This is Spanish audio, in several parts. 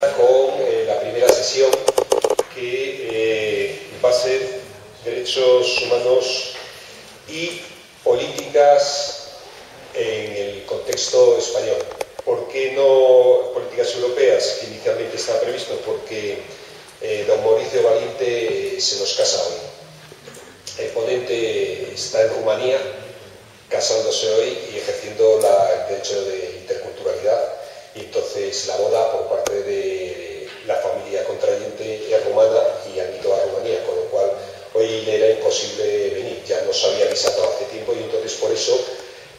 con eh, la primera sesión que eh, va a ser derechos humanos y políticas en el contexto español. ¿Por qué no políticas europeas, que inicialmente estaba previsto? Porque eh, don Mauricio Valiente se nos casa hoy. El ponente está en Rumanía, casándose hoy y ejerciendo el derecho de interculturalidad y entonces la boda por parte de la familia contrayente romana y han ido a Rumanía, con lo cual hoy le era imposible venir, ya nos había avisado hace tiempo y entonces por eso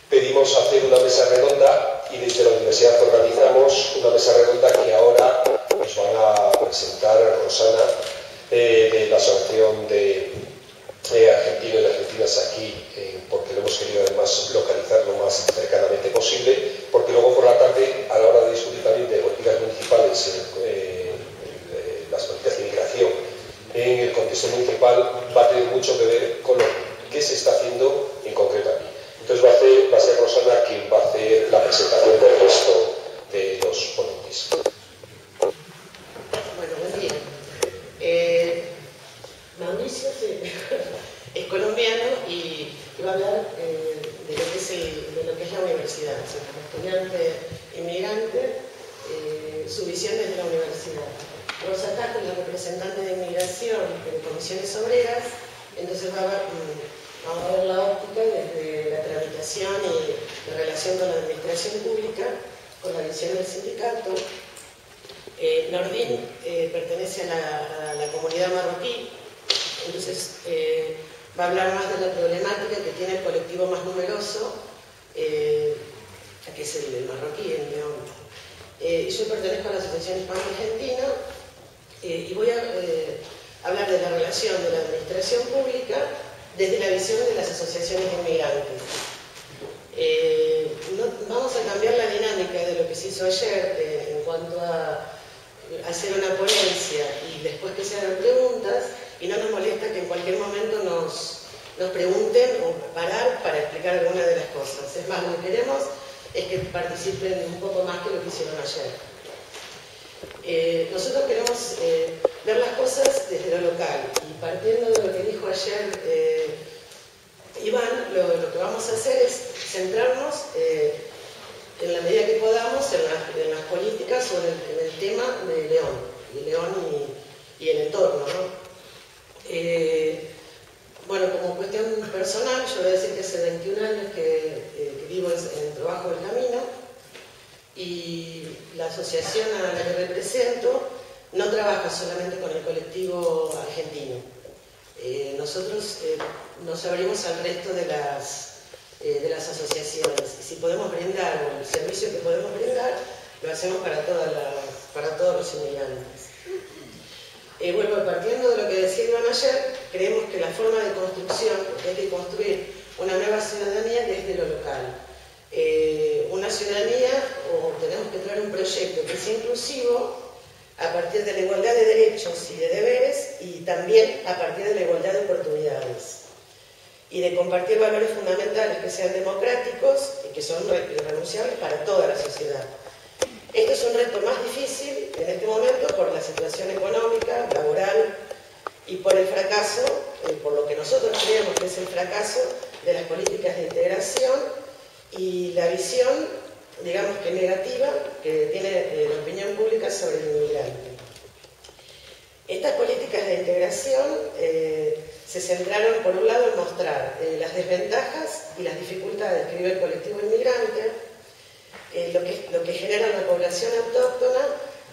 pedimos hacer una mesa redonda y desde la universidad organizamos una mesa redonda que ahora nos van a presentar Rosana eh, de la Asociación de eh, Argentinos y Argentinas aquí, eh, porque lo hemos querido además localizar lo más cercanamente posible, porque luego por la tarde, a la hora de discutir eh, las políticas de migración en el contexto municipal, va a tener mucho que ver con lo que se está haciendo en concreto aquí. Entonces va a, hacer, va a ser Rosana quien va a hacer la presentación del resto de los ponentes. Bueno, buen día. Eh, Mauricio sí, es colombiano y, y va a hablar eh, de, lo que es el- de lo que es la universidad, o sea, como estudiante inmigrante, eh, su visión desde la universidad. Rosa Tajo es la representante de inmigración de comisiones obreras, entonces va a, ver, mm, vamos a ver la óptica desde la tramitación y la relación con la administración pública, con la visión del sindicato, eh, Nordin eh, pertenece a la, a la comunidad marroquí, entonces eh, va a hablar más de la problemática que tiene el colectivo más numeroso, eh, que es el, el marroquí, en León. Eh, yo pertenezco a la Asociación Hispano-Argentina eh, y voy a eh, hablar de la relación de la administración pública desde la visión de las asociaciones de inmigrantes. Eh, no- vamos a cambiar la dinámica de lo que se hizo ayer eh, en cuanto a hacer una ponencia y después que se hagan preguntas y no nos molesta que en cualquier momento nos, nos pregunten o parar para explicar alguna de las cosas. Es más, lo que queremos es que participen un poco más que lo que hicieron ayer. Eh, nosotros queremos eh, ver las cosas desde lo local y partiendo de lo que dijo ayer eh, Iván, lo, lo que vamos a hacer es centrarnos eh, en la medida que podamos en, las- en las políticas sobre el, en el tema de León, y León y, y el entorno. ¿no? Eh, bueno, como cuestión personal, yo voy a decir que hace 21 años que, eh, que vivo en, en trabajo del camino y la asociación a la que represento no trabaja solamente con el colectivo argentino. Eh, nosotros eh, nos abrimos al resto de las, de las asociaciones. Si podemos brindar, o el servicio que podemos brindar, lo hacemos para, todas las- para todos los inmigrantes. Bueno, partiendo de lo que decía Iván ayer, creemos que la forma de construcción, hay que construir una nueva ciudadanía desde lo local. Eh, una ciudadanía, o tenemos que traer un proyecto que sea inclusivo a partir de la igualdad de derechos y de deberes y también a partir de la igualdad de oportunidades. Y de compartir valores fundamentales que sean democráticos y que son irrenunciables para toda la sociedad. Este es un reto más difícil en este momento por la situación económica, laboral y por el fracaso, eh, por lo que nosotros creemos que es el fracaso de las políticas de integración y la visión, digamos que negativa, que tiene eh, la opinión pública sobre el inmigrante. Estas políticas de integración eh, se centraron, por un lado, en mostrar las desventajas y las dificultades que vive el colectivo inmigrante, lo, que, lo que genera una población autóctona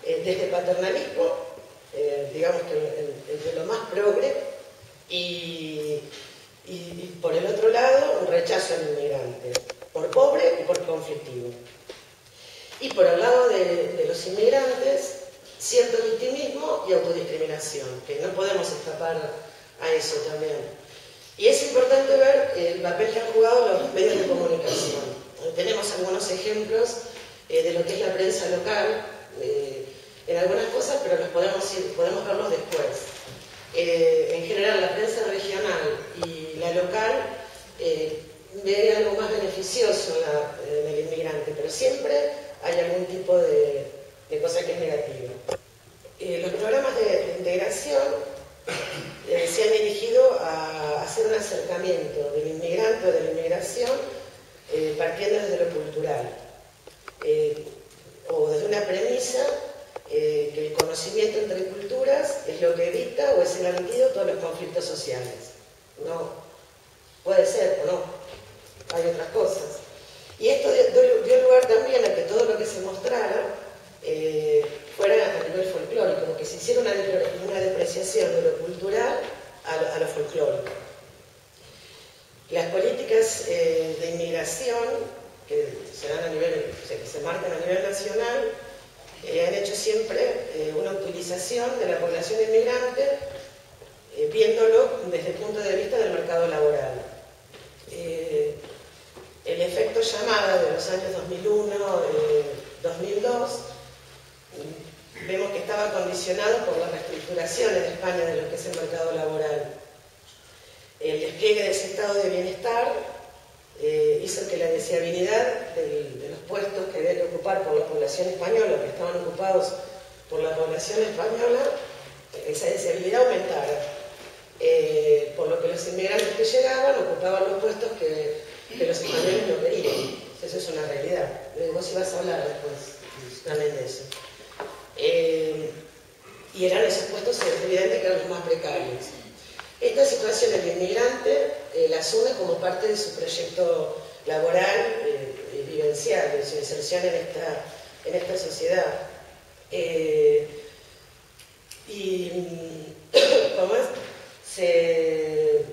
desde paternalismo, eh, digamos que el- el de lo más progre, y, y- y por el otro lado un rechazo al inmigrante, por pobre y por conflictivo. Y por el lado de, de los inmigrantes, cierto victimismo y autodiscriminación, que no podemos escapar a eso también. Y es importante ver el papel que han jugado los medios de comunicación. Tenemos algunos ejemplos eh, de lo que es la prensa local, eh, en algunas cosas, pero los podemos, ir, podemos verlos después. Eh, en general, la prensa regional y la local eh, ve algo más beneficioso en, eh, el inmigrante, pero siempre hay algún tipo de, de cosa que es negativa. Eh, los programas de, de integración se han dirigido a hacer un acercamiento del inmigrante o de la inmigración partiendo desde lo cultural o desde una premisa eh, que el conocimiento entre culturas es lo que evita o es el antídoto a los conflictos sociales. No, puede ser o no, hay otras cosas. Y esto dio, lugar también a que todo lo que se mostrara fuera a nivel folclórico, que se hiciera una, depreciación de lo cultural a lo folclórico. Las políticas eh, de inmigración que se, dan a nivel, se marcan a nivel nacional eh, han hecho siempre eh, una utilización de la población inmigrante viéndolo desde el punto de vista del mercado laboral. el efecto llamada de los años 2001-2002 vemos que estaba condicionado por las reestructuraciones de España de lo que es el mercado laboral el despliegue de ese estado de bienestar eh, hizo que la deseabilidad de los puestos que había que ocupar por la población española, que estaban ocupados por la población española, esa deseabilidad aumentara. Eh, por lo que los inmigrantes que llegaban ocupaban los puestos que, los españoles no querían. Eso es una realidad. Vos ibas a hablar después también de eso. Eh, y eran esos puestos evidentes que eran los más precarios. Esta situación el inmigrante eh, la asume como parte de su proyecto laboral eh, y vivencial, de su inserción en esta, en esta sociedad. Eh, y ¿cómo es? Se,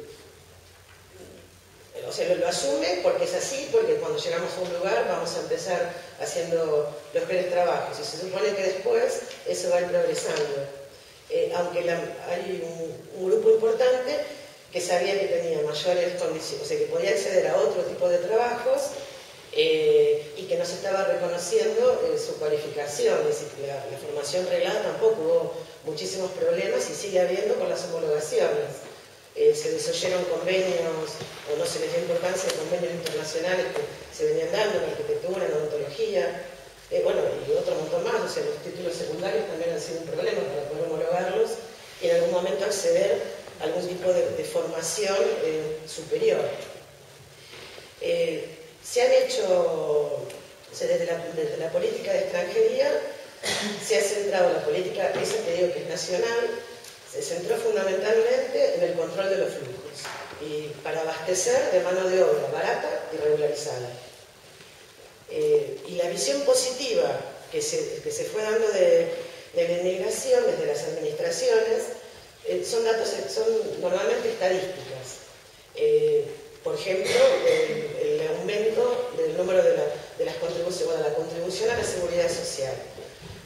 o sea, lo, asume porque es así, porque cuando llegamos a un lugar vamos a empezar haciendo los peores trabajos y se supone que después eso va a ir progresando. Eh, aunque hay un, grupo importante que sabía que tenía mayores condiciones, o sea, que podía acceder a otro tipo de trabajos eh, y que no se estaba reconociendo eh, su cualificación, es decir, la, la, formación reglada tampoco hubo muchísimos problemas y sigue habiendo con las homologaciones. se desoyeron convenios o no se les dio importancia a convenios internacionales que se venían dando en arquitectura, en odontología, eh, bueno, y otro montón más, o sea, los títulos secundarios también han sido un problema para poder homologarlos y en algún momento acceder a algún tipo de, formación eh, superior. Eh, se han hecho, desde la, política de extranjería, se ha centrado la política, esa que digo que es nacional, se centró fundamentalmente en el control de los flujos y para abastecer de mano de obra barata y regularizada. Eh, y la visión positiva que se, fue dando de, la inmigración desde las administraciones eh, son datos, son normalmente estadísticas. Eh, por ejemplo, el, aumento del número de, las contribuciones, bueno, la contribución a la seguridad social.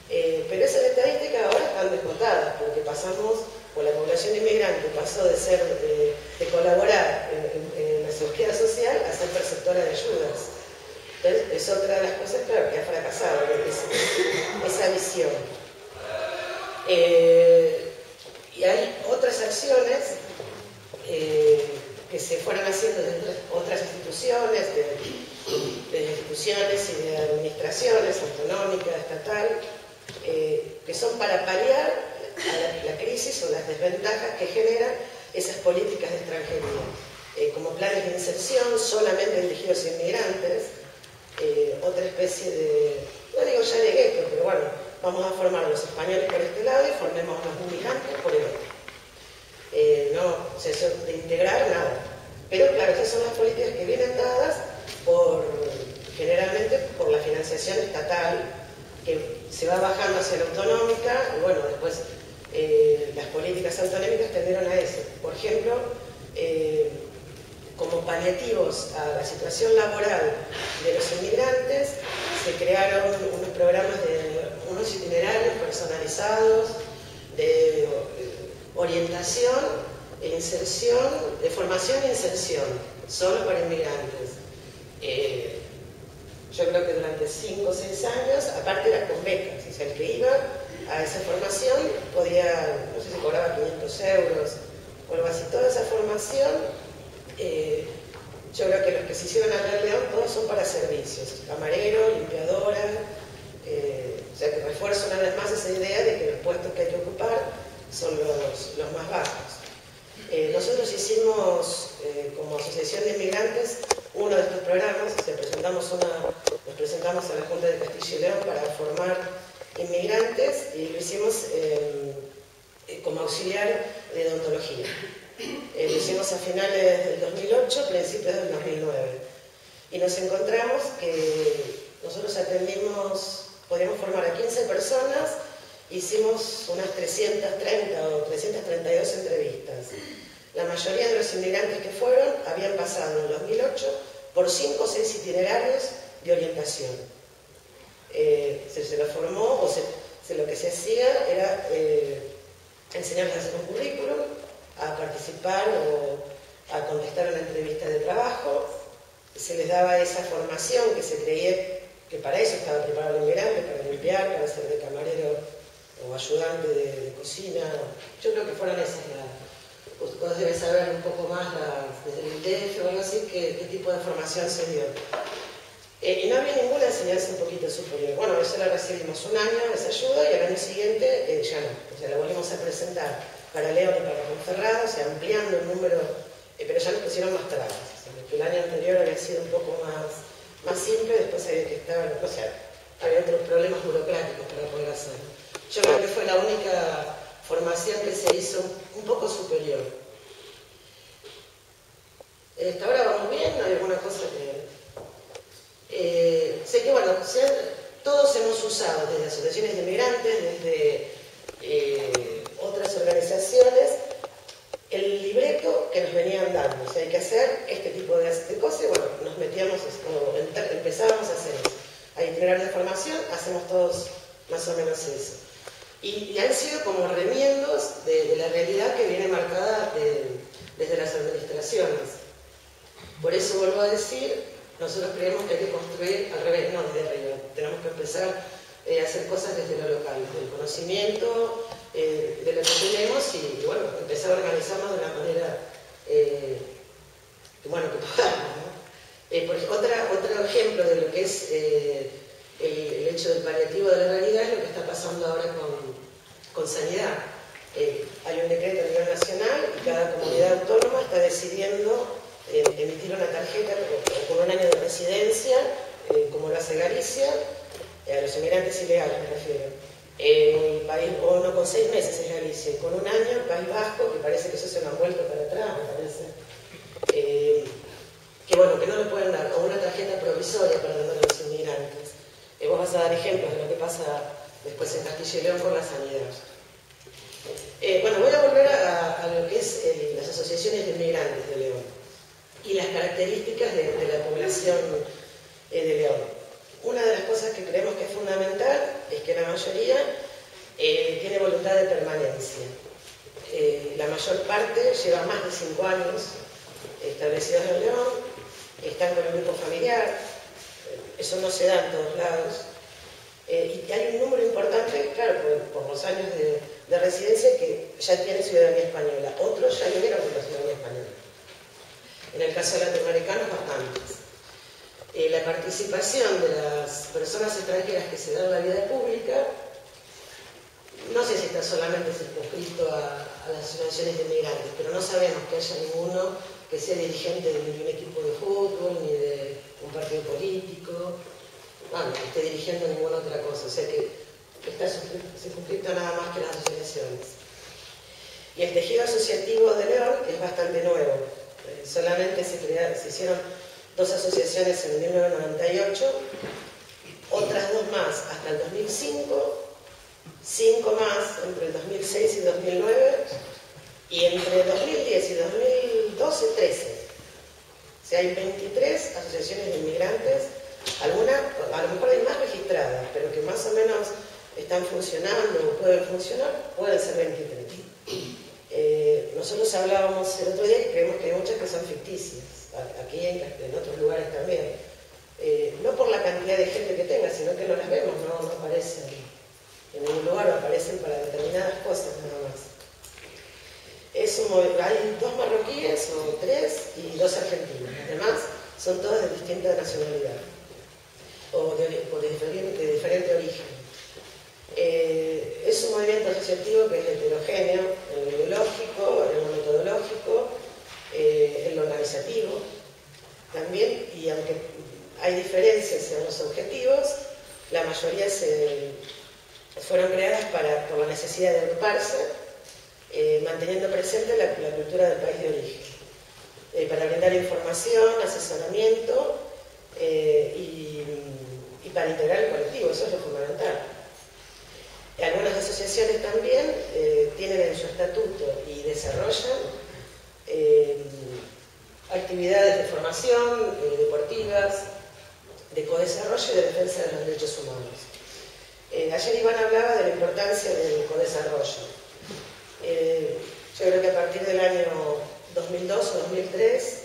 pero esas estadísticas ahora están descontadas, porque pasamos, o la población inmigrante pasó de ser, de colaborar en, en la seguridad social a ser perceptora de ayudas. Entonces, es otra de las cosas, claro, que ha fracasado, esa visión. Eh, y hay otras acciones eh, que se fueron haciendo desde otras instituciones, de, instituciones y de administraciones autonómicas, estatal, eh, que son para paliar la, la, crisis o las desventajas que generan esas políticas de extranjería, como planes de inserción solamente dirigidos a inmigrantes, eh, otra especie de, no digo ya de gueto, pero bueno, vamos a formar a los españoles por este lado y formemos a los migrantes por el otro. Eh, no, o sea, de integrar nada. Pero claro, esas son las políticas que vienen dadas por, generalmente por la financiación estatal, que se va bajando hacia la autonómica, y bueno, después eh, las políticas autonómicas tendieron a eso. Por ejemplo, como paliativos a la situación laboral de los inmigrantes, se crearon unos programas de unos itinerarios personalizados de orientación e inserción, de formación e inserción, solo para inmigrantes. Eh, yo creo que durante 5 o 6 años, aparte era con becas, o sea, el que iba a esa formación podía, no sé si cobraba 500 euros o algo así, toda esa formación eh, yo creo que los que se hicieron acá en León todos son para servicios, camarero, limpiadora, eh, o sea que refuerzo una más esa idea de que los puestos que hay que ocupar son los, más bajos. Eh, nosotros hicimos como Asociación de Inmigrantes uno de estos programas, presentamos una, nos presentamos a la Junta de Castillo y León para formar inmigrantes y lo hicimos como auxiliar de odontología. Lo hicimos a finales del 2008, principios del 2009. Y nos encontramos que nosotros atendimos, podíamos formar a 15 personas, hicimos unas 330 o 332 entrevistas. La mayoría de los inmigrantes que fueron habían pasado en 2008 por 5 o 6 itinerarios de orientación. Eh, se, se los formó, o lo que se hacía era eh, enseñarles a hacer un currículum, a participar o a contestar una entrevista de trabajo. Se les daba esa formación que se creía que para eso estaba preparado el inmigrante, para limpiar, para ser de camarero o ayudante de, cocina. Yo creo que fueron esas las... Vos debes saber un poco más desde el ITF o algo así, qué, tipo de formación se dio. Eh, y no había ninguna enseñanza un poquito superior. Bueno, eso la recibimos un año, esa ayuda, y al año siguiente eh, ya no. O sea, la volvimos a presentar para León y para Conferrado, o sea, ampliando el número, eh, pero ya nos pusieron más trabas. el año anterior había sido un poco más más simple, después había que estar, o sea, había otros problemas burocráticos para poder hacerlo. Yo creo que fue la única formación que se hizo un poco superior. Hasta ahora vamos bien, hay alguna cosa que... Eh, sé que, bueno, todos hemos usado, desde asociaciones de migrantes, desde eh, otras organizaciones, el libreto que nos venían dando. O sea, hay que hacer este tipo de, cosas y bueno, nos metíamos, empezábamos a hacer eso. A integrar la formación, hacemos todos más o menos eso. Y, han sido como remiendos de, la realidad que viene marcada desde las administraciones. Por eso vuelvo a decir, nosotros creemos que hay que construir al revés, no desde arriba. Tenemos que empezar eh, a hacer cosas desde lo local, desde el conocimiento, eh, de lo que tenemos y, bueno, empezar a organizarnos de una manera eh, bueno, que podamos. Eh, por, otra, otro ejemplo de lo que es el, hecho del paliativo de la realidad es lo que está pasando ahora con, con sanidad. hay un decreto a nivel nacional y cada comunidad autónoma está decidiendo emitir una tarjeta con un año de residencia, como lo hace Galicia, a los inmigrantes ilegales me refiero el país, o no con seis meses es Galicia, con un año País Vasco, que parece que eso se lo han vuelto para atrás, me parece, eh, que bueno, que no le pueden dar, o una tarjeta provisoria para dar a los inmigrantes. Eh, vos vas a dar ejemplos de lo que pasa después en Castilla y León con la sanidad. Eh, bueno, voy a volver a, lo que es las asociaciones de inmigrantes de León y las características de la población de León. Una de las cosas que creemos que es fundamental es que la mayoría eh, tiene voluntad de permanencia. Eh, la mayor parte lleva más de cinco años establecidos en León, están con el grupo familiar, eso no se da en todos lados. Eh, y hay un número importante, claro, por, los años de, residencia, que ya tiene ciudadanía española. Otros ya vinieron con la ciudadanía española. En el caso de latinoamericanos, bastantes. Eh, la participación de las personas extranjeras que se dan la vida pública, no sé si está solamente circunscrito a, las asociaciones de migrantes, pero no sabemos que haya ninguno que sea dirigente de un equipo de fútbol ni de un partido político, bueno, que esté dirigiendo ninguna otra cosa, o sea que está circunscrito nada más que las asociaciones. Y el tejido asociativo de León es bastante nuevo, eh, solamente se, se hicieron dos asociaciones en 1998, otras dos más hasta el 2005, cinco más entre el 2006 y 2009, y entre 2010 y 2012, 13. O sea, hay 23 asociaciones de inmigrantes, algunas, a lo mejor hay más registradas, pero que más o menos están funcionando o pueden funcionar, pueden ser 23. Eh, nosotros hablábamos el otro día que creemos que hay muchas que son ficticias aquí en, otros lugares también, eh, no por la cantidad de gente que tenga, sino que no las vemos, no, aparecen en ningún lugar, aparecen para determinadas cosas nada más. Es hay dos marroquíes o tres y dos argentinos, además son todas de distinta nacionalidad o de, de, diferente, origen. Eh, es un movimiento asociativo que es heterogéneo en lo ideológico, en lo metodológico, eh, en lo organizativo también, y aunque hay diferencias en los objetivos, la mayoría se, fueron creadas para, por la necesidad de agruparse, eh, manteniendo presente la, cultura del país de origen, eh, para brindar información, asesoramiento y, para integrar el colectivo, eso es lo fundamental. Algunas asociaciones también tienen en su estatuto y desarrollan eh, actividades de formación, eh, deportivas, de codesarrollo y de defensa de los derechos humanos. ayer Iván hablaba de la importancia del codesarrollo. yo creo que a partir del año 2002 o 2003,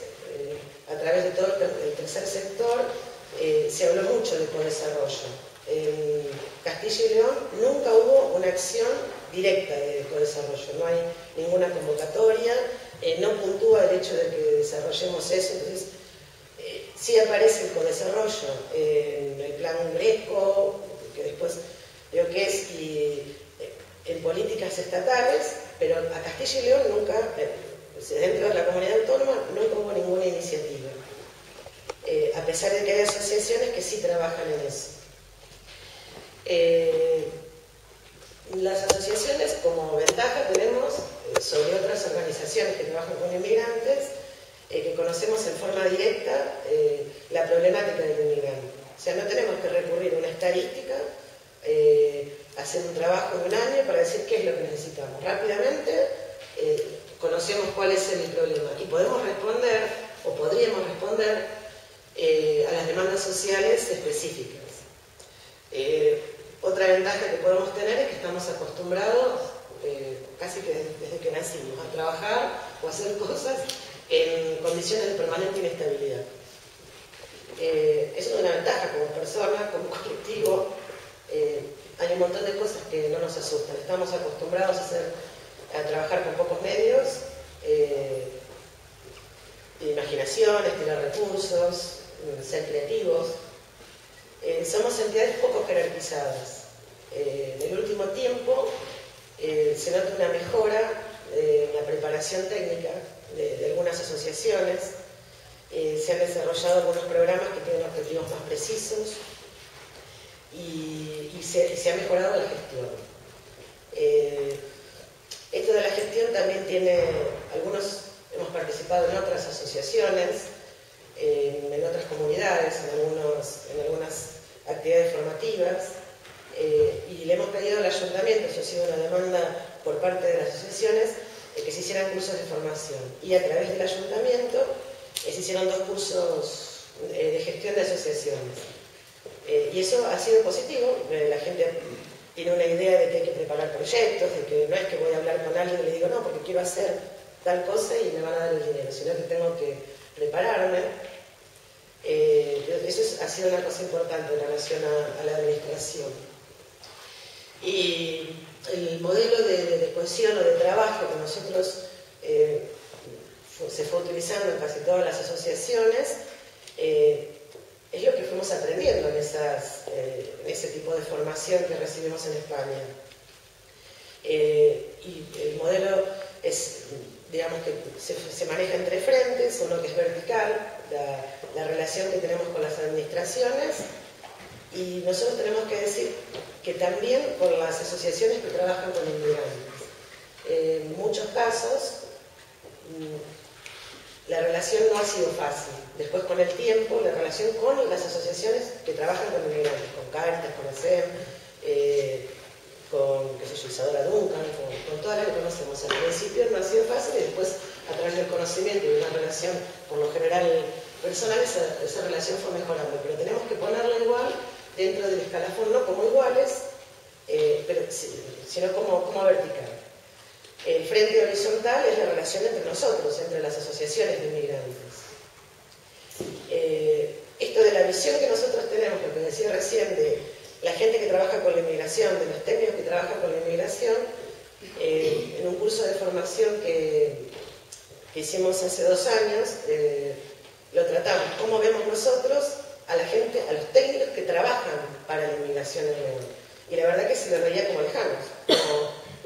a través de todo el tercer sector, se habló mucho de codesarrollo en Castilla y León nunca hubo una acción directa de desarrollo, no hay ninguna convocatoria, eh, no puntúa el hecho de que desarrollemos eso, entonces eh, sí aparece el codesarrollo en el plan Greco, que después veo que es y, eh, en políticas estatales, pero a Castilla y León nunca, dentro de la comunidad autónoma, nunca hubo ninguna iniciativa, a pesar de que hay asociaciones que sí trabajan en eso. Las asociaciones como ventaja tenemos eh, sobre otras organizaciones que trabajan con inmigrantes eh, que conocemos en forma directa la problemática del inmigrante. O sea, no tenemos que recurrir a una estadística, hacer un trabajo de un año para decir qué es lo que necesitamos. Rápidamente conocemos cuál es el problema y podemos responder o podríamos responder a las demandas sociales específicas. Otra ventaja que podemos tener es que estamos acostumbrados, eh, casi que desde, que nacimos, a trabajar o hacer cosas en condiciones de permanente inestabilidad. Eh, eso es una ventaja como persona, como colectivo. Eh, hay un montón de cosas que no nos asustan. Estamos acostumbrados a, hacer, a trabajar con pocos medios, imaginación, estirar recursos, ser creativos. Eh, somos entidades poco jerarquizadas. Eh, en el último tiempo eh, se nota una mejora en la preparación técnica de, algunas asociaciones. se han desarrollado algunos programas que tienen objetivos más precisos y, se, ha mejorado la gestión. esto de la gestión también tiene, algunos hemos participado en otras asociaciones, en, otras comunidades, en, en algunas actividades formativas, eh, y le hemos pedido al ayuntamiento, eso ha sido una demanda por parte de las asociaciones, eh, que se hicieran cursos de formación. Y a través del ayuntamiento eh, se hicieron dos cursos de gestión de asociaciones. y eso ha sido positivo, la gente tiene una idea de que hay que preparar proyectos, de que no es que voy a hablar con alguien y le digo, no, porque quiero hacer tal cosa y me van a dar el dinero, sino que tengo que prepararme eh, eso ha sido una cosa importante en relación a, la administración. Y el modelo de, cohesión o de trabajo que nosotros eh, se fue utilizando en casi todas las asociaciones eh, es lo que fuimos aprendiendo en, esas, en ese tipo de formación que recibimos en España. y el modelo es, digamos que se, maneja entre frentes, uno que es vertical, la, relación que tenemos con las administraciones y nosotros tenemos que decir que también con las asociaciones que trabajan con inmigrantes. En muchos casos mm, la relación no ha sido fácil. Después con el tiempo, la relación con las asociaciones que trabajan con inmigrantes, con Caritas, con ASEM, eh, con, qué sé yo, Isadora Duncan, con, con todas las que conocemos. Al principio no ha sido fácil y después a través del conocimiento y de una relación por lo general personal, esa, relación fue mejorando. Pero tenemos que ponerla igual dentro del escalafón, no como iguales, eh, sino como, como vertical. El frente horizontal es la relación entre nosotros, entre las asociaciones de inmigrantes. Eh, esto de la visión que nosotros tenemos, lo que decía recién, de la gente que trabaja con la inmigración, de los técnicos que trabajan con la inmigración, eh, en un curso de formación que, hicimos hace dos años, eh, lo tratamos, cómo vemos nosotros a la gente, a los técnicos que trabajan para la inmigración en León. Y la verdad que se los veía como lejanos,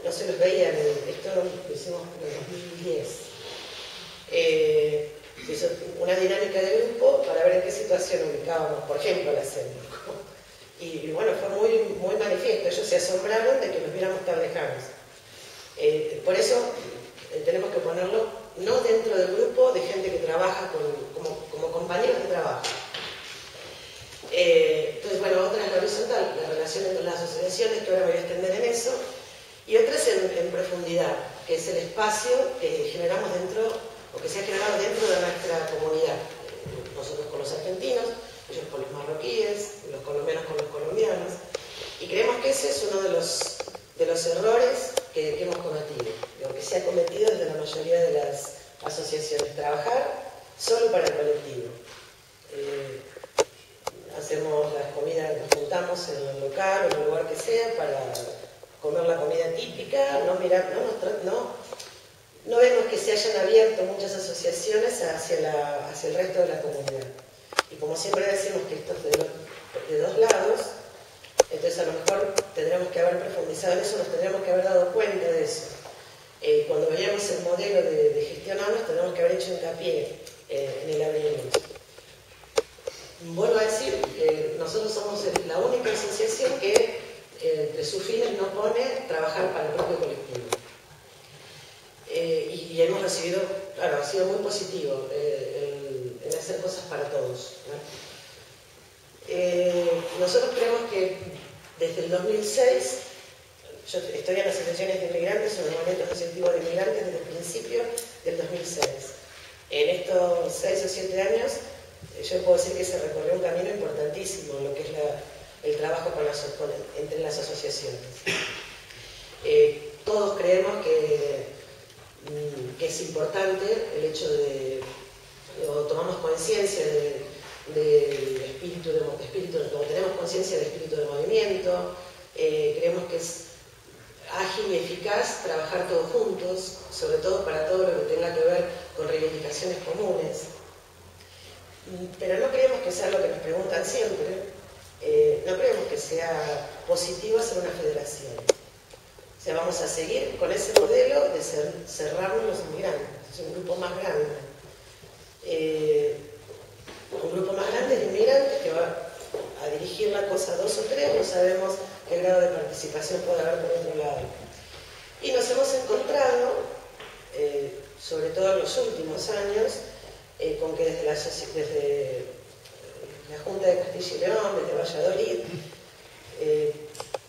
no, se los veía, en esto lo hicimos en el 2010. Eh, hizo una dinámica de grupo para ver en qué situación ubicábamos, por ejemplo, la CENDO. Y, bueno, fue muy, muy manifiesto, ellos se asombraron de que nos viéramos tan lejanos. Eh, por eso eh, tenemos que ponerlo no dentro del grupo de gente que trabaja como, como, compañeros de trabajo. Eh, entonces, bueno, otra es la horizontal, la relación entre las asociaciones, que ahora voy a extender en eso, y otra es en, profundidad, que es el espacio que generamos dentro, o que se ha generado dentro de nuestra comunidad. Nosotros con los argentinos, ellos con los marroquíes, los colombianos con los colombianos, y creemos que ese es uno de los, de los errores que, hemos cometido, lo que se ha cometido desde la mayoría de las asociaciones, trabajar solo para el colectivo. Eh, hacemos las comidas, nos juntamos en el local o en el lugar que sea para comer la comida típica, no, mirar, no, no, no vemos que se hayan abierto muchas asociaciones hacia, la, hacia el resto de la comunidad. Y como siempre decimos que esto es de, dos lados, entonces a lo mejor tendremos que haber profundizado en eso, nos tendremos que haber dado cuenta de eso. Eh, cuando veíamos el modelo de, de gestionarnos, tenemos que haber hecho hincapié eh, en el abrimiento. Vuelvo a decir, que nosotros somos la única asociación que eh, entre sus fines no pone trabajar para el propio colectivo. y, hemos recibido, claro, ha sido muy positivo el, hacer cosas para todos. nosotros creemos que desde el 2006, yo estoy en las asociaciones de inmigrantes, en el movimiento asociativo de inmigrantes desde el principio del 2006. En estos seis o siete años, eh, yo puedo decir que se recorrió un camino importantísimo en lo que es el trabajo entre las asociaciones. Eh, todos creemos que, mm, que, es importante el hecho de, o tomamos conciencia de, del espíritu, de, espíritu, tenemos conciencia del espíritu de movimiento, eh, creemos que es ágil y eficaz trabajar todos juntos, sobre todo para todo lo que tenga que ver con reivindicaciones comunes. Pero no creemos que sea lo que nos preguntan siempre, eh, no creemos que sea positivo hacer una federación. O sea, vamos a seguir con ese modelo de cerrarnos los inmigrantes, es un grupo más grande. Eh, un grupo más grande de inmigrantes que va a dirigir la cosa dos o tres, no sabemos qué grado de participación puede haber por otro lado. Y nos hemos encontrado, eh, sobre todo en los últimos años, eh, con que desde la, Junta de Castilla y León, desde Valladolid,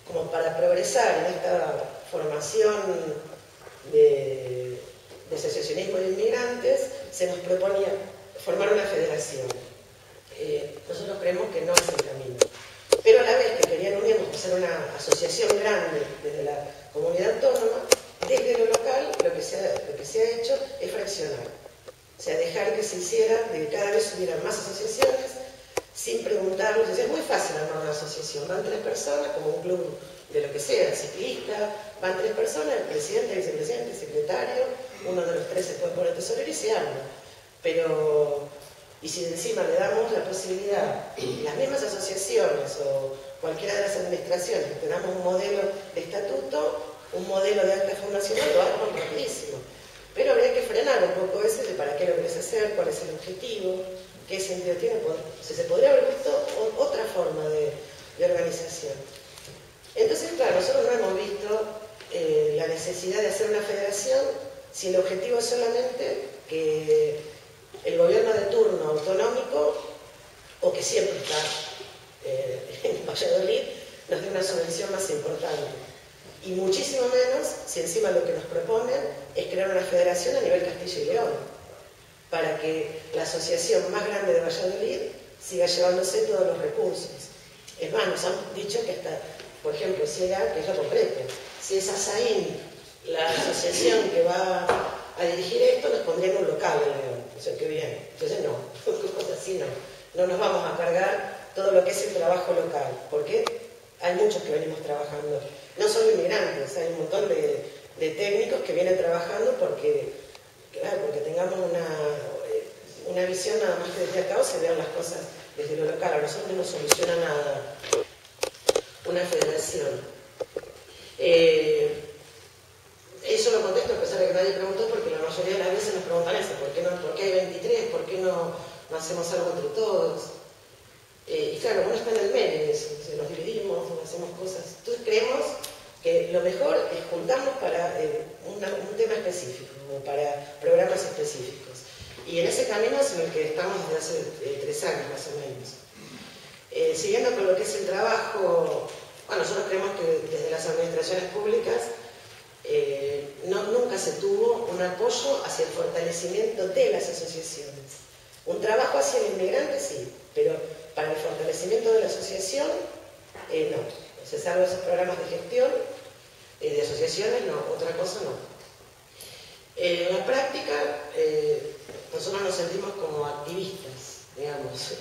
como para progresar en esta formación de, de asociacionismo de inmigrantes, se nos proponía formar una federación. Eh, nosotros creemos que no es el camino. Pero a la vez que querían unirnos hacer una asociación grande desde la comunidad autónoma, desde lo local lo que se ha, hecho es fraccionar. O sea, dejar que se hiciera, de que cada vez hubieran más asociaciones, sin preguntarles. Es muy fácil armar una asociación. Van tres personas, como un club de lo que sea, ciclista, van tres personas, el presidente, el vicepresidente, el secretario, uno de los tres se puede poner tesorero y se arma. Pero, y si encima le damos la posibilidad, las mismas asociaciones o cualquiera de las administraciones, que tenemos un modelo de estatuto, un modelo de acta fundacional, lo hago rapidísimo. Pero habría que frenar un poco ese de para qué lo querés hacer, cuál es el objetivo, qué sentido tiene. Se podría haber visto otra forma de, organización. Entonces, claro, nosotros no hemos visto eh, la necesidad de hacer una federación si el objetivo es solamente que el gobierno de turno autonómico, o que siempre está eh, en Valladolid, nos dé una subvención más importante. Y muchísimo menos si encima lo que nos proponen es crear una federación a nivel Castilla y León, para que la asociación más grande de Valladolid siga llevándose todos los recursos. Es más, nos han dicho que hasta, por ejemplo, si era, que es lo concreto, si es ASAIN la asociación que va a dirigir esto, nos pondrían un local en León. O sea, qué bien. Entonces no, así no. No nos vamos a cargar todo lo que es el trabajo local, porque hay muchos que venimos trabajando. No solo inmigrantes, hay un montón de, técnicos que vienen trabajando porque, porque tengamos una, eh, una visión nada más que desde acá o se vean las cosas desde lo local. A nosotros no nos soluciona nada una federación. Eh, eso lo contesto a pesar de que nadie preguntó porque la mayoría de las veces nos preguntan eso, ¿por qué, no, ¿por qué hay 23? ¿Por qué no, hacemos algo entre todos? Eh, y claro, uno está en el medio nos dividimos, hacemos cosas. Entonces creemos que lo mejor es juntarnos para eh, un tema específico, o para programas específicos. Y en ese camino es en el que estamos desde hace eh, tres años más o menos. siguiendo con lo que es el trabajo, bueno, nosotros creemos que desde las administraciones públicas no, nunca se tuvo un apoyo hacia el fortalecimiento de las asociaciones. Un trabajo hacia el inmigrante sí, pero para el fortalecimiento de la asociación eh, no. Se salvo esos programas de gestión eh, de asociaciones, no, otra cosa no. en la práctica, eh, nosotros nos sentimos como activistas, digamos.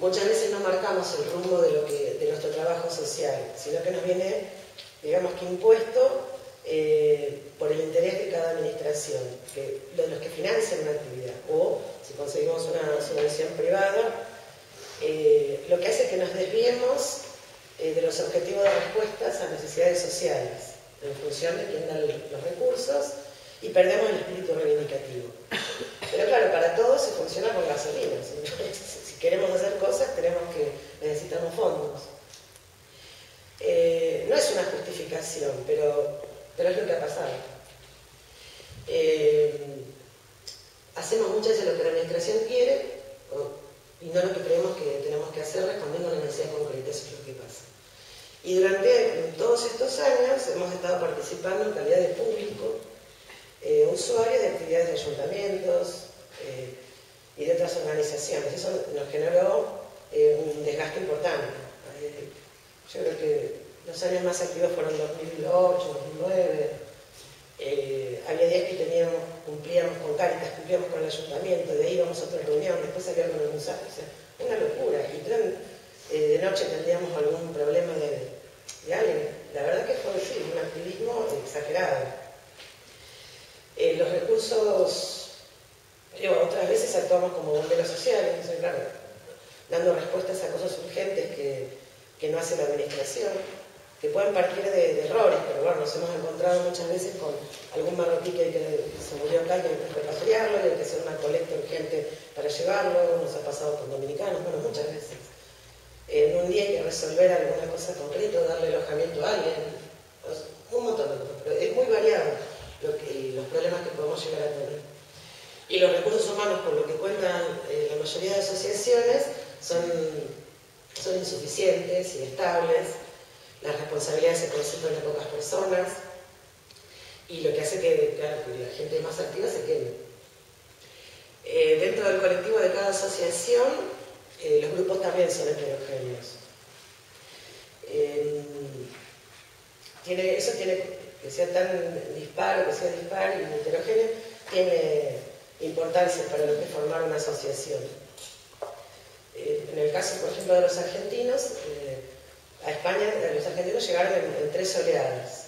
muchas veces no marcamos el rumbo de, lo que, de nuestro trabajo social, sino que nos viene, digamos que impuesto por el interés de cada administración, de los que financian una actividad, o si conseguimos una subvención privada, eh, lo que hace es que nos desviemos eh, de los objetivos de respuestas a necesidades sociales, en función de quién da los recursos, y perdemos el espíritu reivindicativo. Pero claro, para todos se funciona con gasolina. Si queremos hacer cosas, tenemos que necesitamos fondos. Eh, no es una justificación, pero, pero es lo que ha pasado. hacemos muchas de lo que la administración quiere, y no lo que creemos que tenemos que hacer respondiendo a una necesidad concreta, eso es lo que pasa. Y durante todos estos años hemos estado participando en calidad de público, eh, usuario de actividades de ayuntamientos eh, y de otras organizaciones. Eso nos generó eh, un desgaste importante. Yo creo que los años más activos fueron 2008, 2009. había días que teníamos, cumplíamos con Cáritas, cumplíamos con el ayuntamiento, de ahí íbamos a otra reunión, después salíamos con el musaje. una locura. Y de noche tendríamos algún problema de, alguien. La verdad que fue un activismo exagerado. Eh, los recursos, otras veces actuamos como bomberos sociales, claro, dando respuestas a cosas urgentes que, que no hace la administración, que pueden partir de, errores, pero bueno, nos hemos encontrado muchas veces con algún marroquí que, se murió acá y hay que repatriarlo, y hay que hacer una colecta urgente para llevarlo, nos ha pasado con dominicanos, bueno, muchas veces en un día hay que resolver alguna cosa concreta, darle alojamiento a alguien, un montón de cosas, pero es muy variado los problemas que podemos llegar a tener. Y los recursos humanos, por lo que cuentan eh, la mayoría de asociaciones, son, son insuficientes, inestables, las responsabilidades se concentran en pocas personas, y lo que hace que, la gente más activa se quede. Eh, dentro del colectivo de cada asociación eh, los grupos también son heterogéneos. Eh, tiene, eso tiene que sea tan disparo, que sea dispar y heterogéneo, tiene importancia para lo que es formar una asociación. Eh, en el caso, por ejemplo, de los argentinos, a España los argentinos llegaron en, tres oleadas.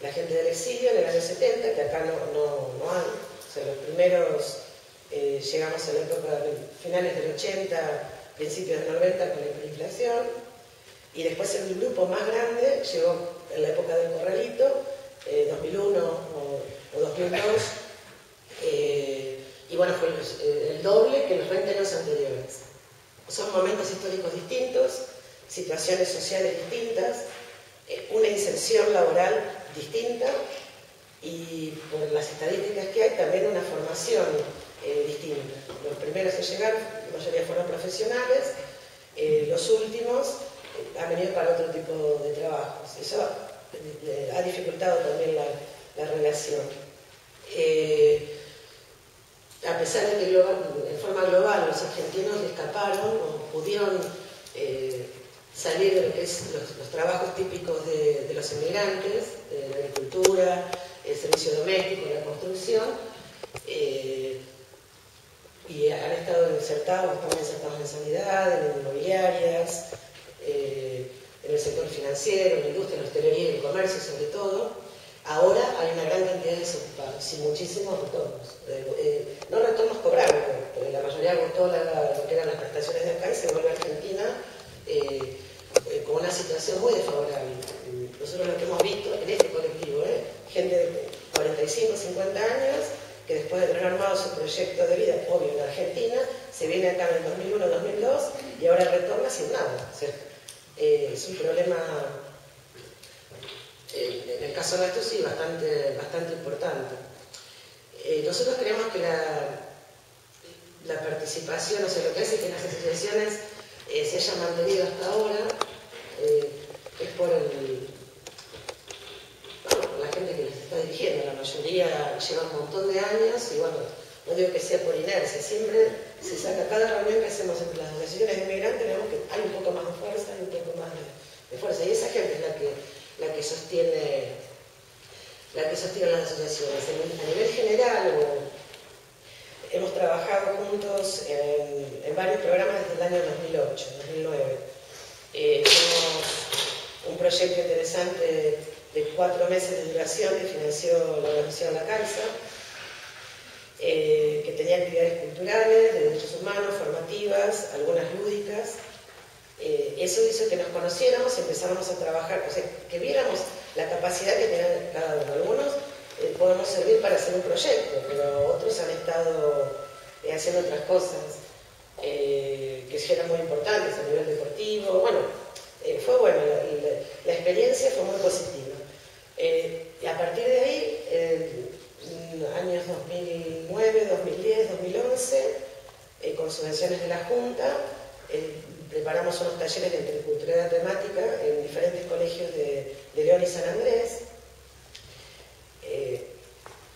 la gente del exilio en el año 70, que acá no, no, no hay, o sea, los primeros eh, llegamos a la época de finales del 80, principios del 90 con la hiperinflación, y después el grupo más grande llegó en la época del corralito, 2001 eh, o, 2002, eh, y bueno, fue el doble que los 20 años anteriores. Son momentos históricos distintos, situaciones sociales distintas, una inserción laboral distinta y por las estadísticas que hay también una formación eh, distintas. Los primeros en llegar, la mayoría fueron profesionales, eh, los últimos eh, han venido para otro tipo de trabajos. Eso ha dificultado también la, relación. A pesar de que en forma global los argentinos escaparon o pudieron salir de lo que es los, trabajos típicos de, los inmigrantes, de la agricultura, el servicio doméstico, la construcción, y han estado insertados, están insertados en sanidad, en inmobiliarias, eh, en el sector financiero, en la industria, en la hostelería y el comercio sobre todo. Ahora hay una gran cantidad de desocupados y muchísimos retornos. Eh, eh, no retornos cobrados, porque la mayoría agotó lo que eran las prestaciones de acá y se vuelve a Argentina con una situación muy desfavorable. Nosotros lo que hemos visto en este colectivo, gente de 45 45 50 años, que después de tener armado su proyecto de vida, obvio, en Argentina, se viene acá en el 2001-2002 y ahora retorna sin nada. Eh, es un problema, eh, en el caso nuestro sí, bastante, bastante importante. Eh, nosotros creemos que la, la participación, o sea, lo que hace que las asociaciones se hayan mantenido hasta ahora es por el, la gente que les está dirigiendo, la mayoría lleva un montón de años y bueno, no digo que sea por inercia, siempre se saca cada reunión que hacemos entre las asociaciones de inmigrantes, vemos que hay un poco más de fuerza, hay un poco más de, fuerza y esa gente es la que, la que sostiene la que sostiene las asociaciones. a nivel general, hemos trabajado juntos en, varios programas desde el año 2008, 2009. Eh, un proyecto interesante de cuatro meses de duración que financió la Organización La Caixa, eh, que tenía actividades culturales, de derechos humanos, formativas, algunas lúdicas. Eh, eso hizo que nos conociéramos y empezáramos a trabajar, o sea, que viéramos la capacidad que tenían cada uno. Algunos eh, podemos servir para hacer un proyecto, pero otros han estado haciendo otras cosas que sí eran muy importantes a nivel deportivo. Bueno, fue bueno, la, experiencia fue muy positiva. y a partir de ahí, años 2009, 2010, 2011, con subvenciones de la Junta, eh, preparamos unos talleres de interculturalidad temática en diferentes colegios de, León y San Andrés. Eh,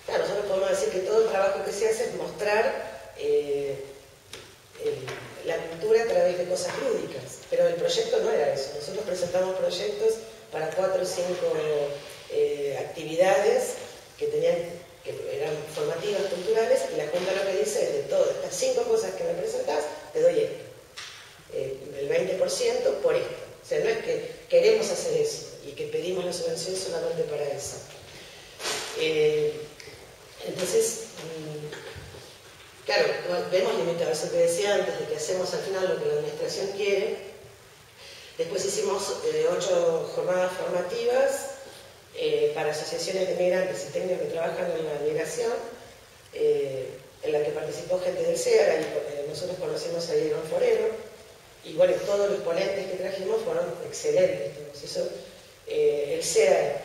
claro, nosotros podemos decir que todo el trabajo que se hace es mostrar eh, la cultura a través de cosas lúdicas, pero el proyecto no era eso. Nosotros presentamos proyectos para cuatro o cinco actividades que tenían que eran formativas, culturales, y la Junta lo que dice es de todas estas cinco cosas que me presentás, te doy esto. Eh, el 20% por esto. O sea, no es que queremos hacer eso y que pedimos la subvención solamente para eso. Eh, entonces, mm, claro, vemos limitado eso que decía antes, de que hacemos al final lo que la administración quiere. Después hicimos eh, ocho jornadas formativas eh, para asociaciones de migrantes y técnicos que trabajan en la migración, en la que participó gente del CEAR, y, nosotros conocimos a Diego Forero, y bueno, todos los ponentes que trajimos fueron excelentes. Eso, el CEAR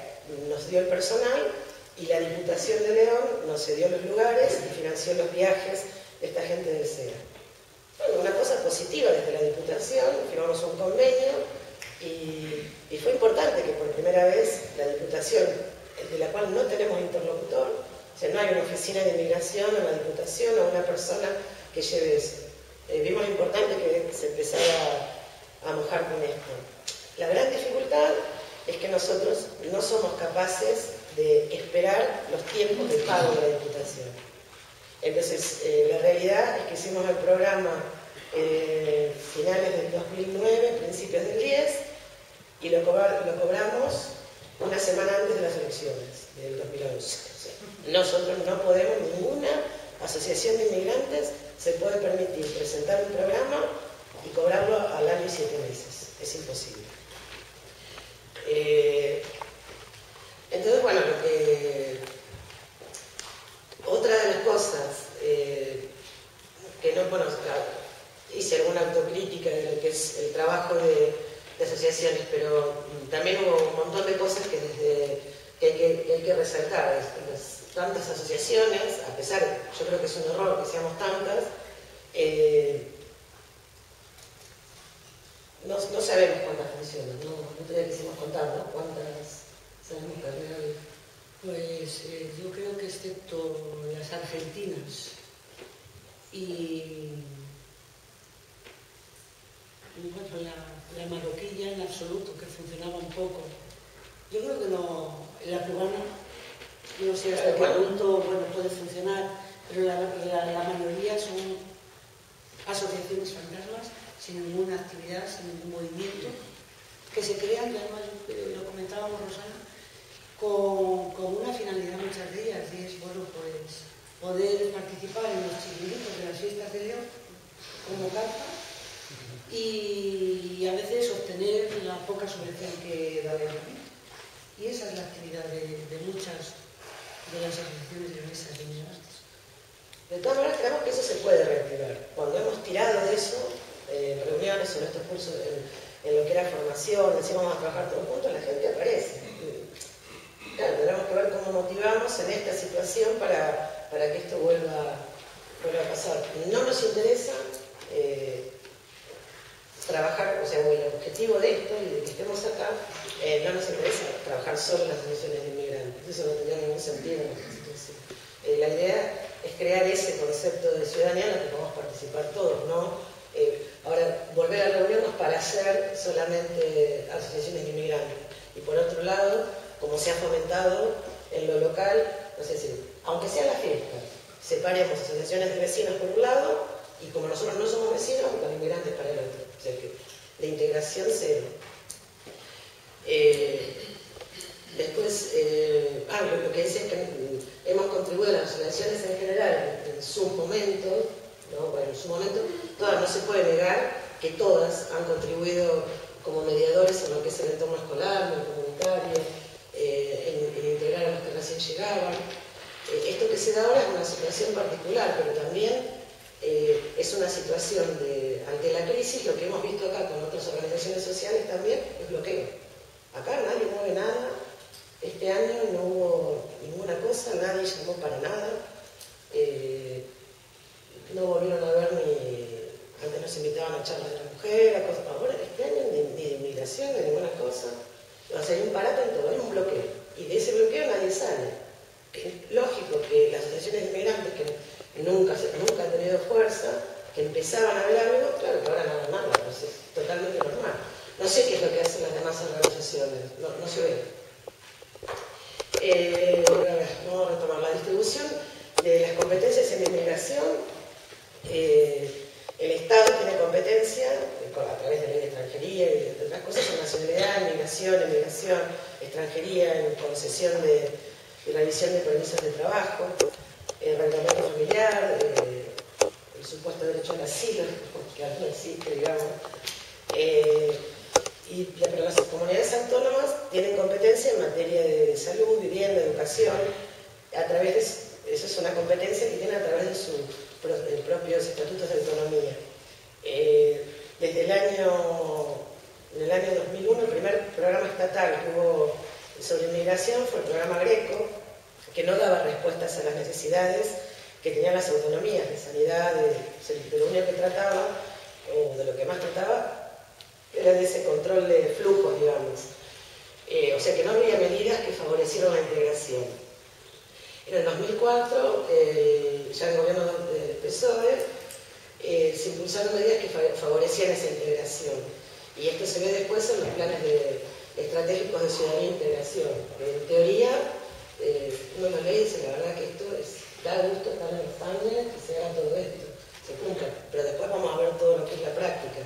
nos dio el personal y la Diputación de León nos cedió los lugares y financió los viajes de esta gente del CEAR. Bueno, una cosa positiva desde la Diputación, firmamos un convenio y, fue importante que por primera vez la Diputación, de la cual no tenemos interlocutor, o sea, no hay una oficina de inmigración o una diputación o una persona que lleve eso. Eh, vimos importante que se empezara a, mojar con esto. La gran dificultad es que nosotros no somos capaces de esperar los tiempos de pago de la Diputación. Entonces, eh, la realidad es que hicimos el programa eh, finales del 2009, principios del 10, y lo, cobramos una semana antes de las elecciones del 2011. Nosotros no podemos, ninguna asociación de inmigrantes se puede permitir presentar un programa y cobrarlo al año y siete meses. Es imposible. Eh, entonces, bueno, otra de las cosas eh, que no, bueno, hice alguna autocrítica de lo que es el trabajo de, asociaciones, pero también hubo un montón de cosas que, desde, hay, que, resaltar. Tantas asociaciones, a pesar, yo creo que es un error que seamos tantas, eh, no, sabemos cuántas funcionan, no, no te quisimos contar, ¿no? ¿Cuántas sabemos que Pues eh, yo creo que excepto las argentinas y la, la marroquilla en absoluto, que funcionaba un poco. Yo creo que no, la cubana, no sé hasta qué punto bueno, puede funcionar, pero la, mayoría son asociaciones fantasmas, sin ninguna actividad, sin ningún movimiento, que se crean, y además eh, lo comentábamos Rosana, con, con, una finalidad muchas días, y es bueno, pues poder participar en los chiquilitos de las fiestas de León como carta y a veces obtener la poca subvención que da la Y esa es la actividad de, muchas de las asociaciones de mesas de inmigrantes. De todas maneras, creemos que eso se puede reactivar. Cuando hemos tirado de eso, en reuniones o en estos cursos, en, lo que era formación, decíamos vamos a trabajar todos juntos, la gente aparece. Claro, tenemos que ver cómo motivamos en esta situación para, para que esto vuelva, vuelva a pasar. No nos interesa eh, trabajar, o sea, el objetivo de esto y de que estemos acá, eh, no nos interesa trabajar solo en las condiciones de inmigrantes, eso no tendría ningún sentido en esta situación. Eh, la idea es crear ese concepto de ciudadanía en el que podamos participar todos, ¿no? Eh, ahora, volver a reunirnos para hacer solamente asociaciones de inmigrantes. Y por otro lado, como se ha fomentado en lo local, no sé si, aunque sea la fiesta, separemos asociaciones de vecinos por un lado y como nosotros no somos vecinos, los inmigrantes para el otro. O sea que la integración cero. Eh, después, eh, ah, lo que dice es que hemos contribuido a las asociaciones en general en, su momento, ¿no? bueno, en su momento, todas no se puede negar que todas han contribuido como mediadores en lo que es el entorno escolar, en el comunitario, eh, en, integrar a los que recién llegaban. esto que se da ahora es una situación particular, pero también eh, es una situación de, ante la crisis, lo que hemos visto acá con otras organizaciones sociales también, es bloqueo. Acá nadie mueve nada, este año no hubo ninguna cosa, nadie llamó para nada, eh, no volvieron a ver ni, antes nos invitaban a charlas de la mujer, a cosas, ahora este año ni, de inmigración, ni ninguna cosa, o sea, hay un parate en todo, hay un bloqueo, y de ese bloqueo nadie sale. Es lógico que las asociaciones de inmigrantes que nunca, han tenido fuerza, que empezaban a ver algo, claro que ahora no hagan nada, pues es totalmente normal. No sé qué es lo que hacen las demás organizaciones, no, no se ve. Eh, vamos a retomar la distribución de las competencias en inmigración. Eh, el Estado tiene competencia a través de la ley de extranjería y de otras cosas en nacionalidad, inmigración, inmigración, extranjería, en concesión de, de revisión de permisos de trabajo el reglamento familiar, eh, el supuesto derecho al asilo, que aún no existe, digamos. Y, pero las comunidades autónomas tienen competencia en materia de salud, vivienda, educación, a través de, eso es una competencia que tienen a través de sus propios estatutos de autonomía. Eh, desde el año, en el año 2001, el primer programa estatal que hubo sobre inmigración fue el programa Greco, que no daba respuestas a las necesidades que tenían las autonomías de sanidad, de, lo único que trataba, o de lo que más trataba, era de ese control de flujos, digamos. Eh, o sea que no había medidas que favorecieran la integración. En el 2004, eh, ya el gobierno de PSOE, eh, se impulsaron medidas que favorecían esa integración. Y esto se ve después en los planes estratégicos de ciudadanía e integración. En teoría, uno lo lee y dice, la verdad que esto es, da gusto estar en España, que se haga todo esto, se cumpla, pero después vamos a ver todo lo que es la práctica.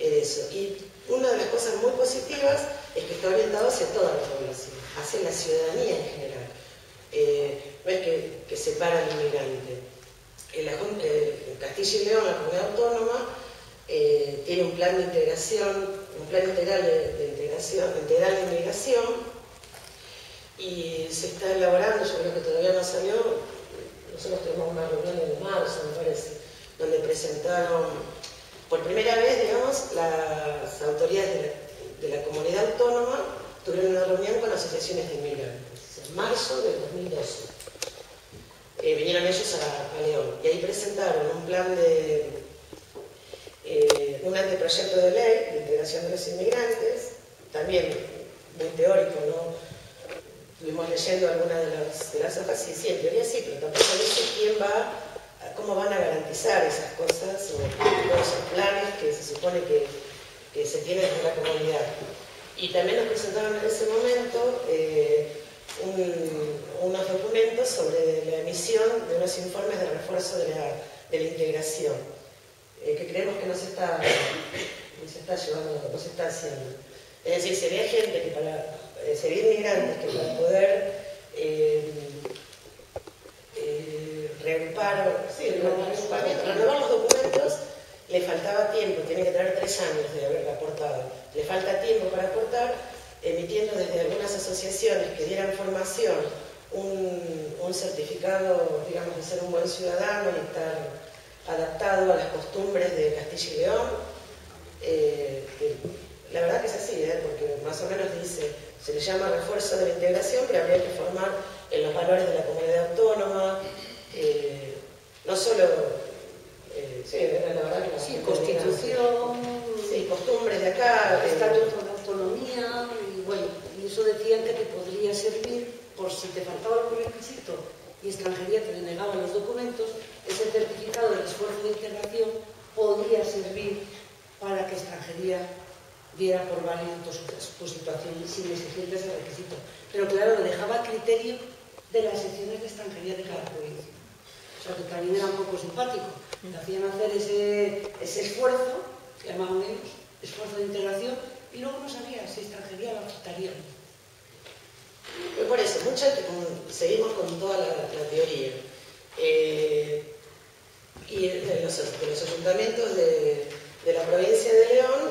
Y una de las cosas muy positivas es que está orientado hacia toda la población, hacia la ciudadanía en general. Eh, no es que, que separa al inmigrante. En, la, Castilla y León, la comunidad autónoma, eh, tiene un plan de integración, un plan integral de, de integración, integral de inmigración, y se está elaborando, yo creo que todavía no salió, nosotros tuvimos una reunión en marzo, me parece, donde presentaron por primera vez, digamos, las autoridades de la, comunidad autónoma tuvieron una reunión con asociaciones de inmigrantes, en marzo del 2012. Eh, vinieron ellos a, León y ahí presentaron un plan de, eh, un anteproyecto de ley de integración de los inmigrantes, también muy teórico, ¿no? Estuvimos leyendo algunas de las, de las hojas y sí, en teoría sí, pero tampoco dice quién va, cómo van a garantizar esas cosas o esos planes que se supone que, se tienen en la comunidad. Y también nos presentaron en ese momento eh, unos documentos sobre la emisión de unos informes de refuerzo de la, integración, eh, que creemos que no se, está, no se está llevando, no se está haciendo. Es decir, sería gente que para eh, serían migrantes que para poder reagrupar, sí, renovar los documentos le faltaba tiempo, tiene que tener tres años de haberla aportado. Le falta tiempo para aportar, emitiendo desde algunas asociaciones que dieran formación un, un, certificado, digamos, de ser un buen ciudadano y estar adaptado a las costumbres de Castilla y León. Eh, la verdad que es así, ¿eh? porque más o menos dice, se le llama refuerzo de la integración, pero habría que formar en los valores de la comunidad autónoma, no solo, eh, sí, la verdad que sí, constitución, sí, costumbres de acá, estatuto de autonomía, y bueno, y eso decían que te podría servir por si te faltaba algún requisito y extranjería te denegaban los documentos, ese certificado del esfuerzo de integración podría servir para que extranjería diera por válido su, situación sin exigir ese requisito. Pero claro, lo dejaba a criterio de las secciones de extranjería de cada provincia. O sea, que también era un poco simpático. Le hacían hacer ese, ese esfuerzo, que llamaban ellos, esfuerzo de integración, y luego no sabía si extranjería la aceptarían. Pues por eso, mucha, seguimos con toda la, teoría. Eh, y de los, de los ayuntamientos de, de la provincia de León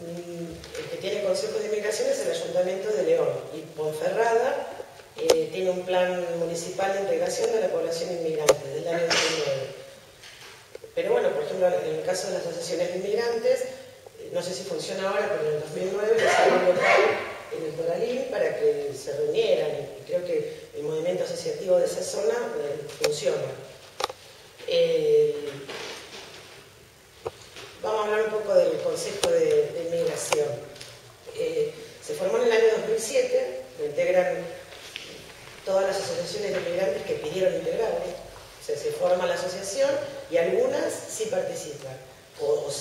Mm, el que tiene Consejo de Inmigración es el Ayuntamiento de León y Ponferrada eh, tiene un plan municipal de integración de la población inmigrante del año 2009. Pero bueno, por ejemplo, en el caso de las asociaciones de inmigrantes, eh, no sé si funciona ahora, pero en el 2009 se un en el Toralín para que se reunieran y creo que el movimiento asociativo de esa zona eh, funciona. Vamos a hablar un poco del Consejo de, Inmigración. Eh, se formó en el año 2007, lo integran todas las asociaciones de inmigrantes que pidieron integrar. O sea, se forma la asociación y algunas sí participan, o,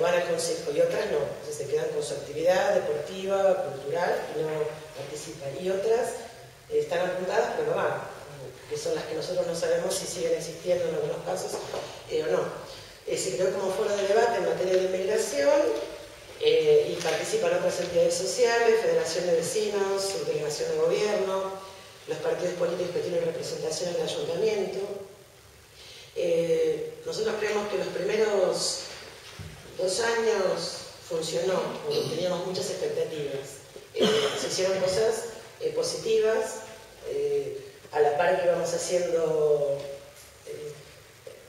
van al consejo y otras no. O sea, se quedan con su actividad deportiva, cultural y no participan. Y otras están apuntadas pero van, que son las que nosotros no sabemos si siguen existiendo en algunos casos eh, o no. Eh, se creó como foro de debate en materia de inmigración eh, y participan otras entidades sociales, federación de vecinos, subdelegación de gobierno, los partidos políticos que tienen representación en el ayuntamiento. Eh, nosotros creemos que los primeros dos años funcionó, teníamos muchas expectativas. se hicieron cosas positivas, a la par que íbamos haciendo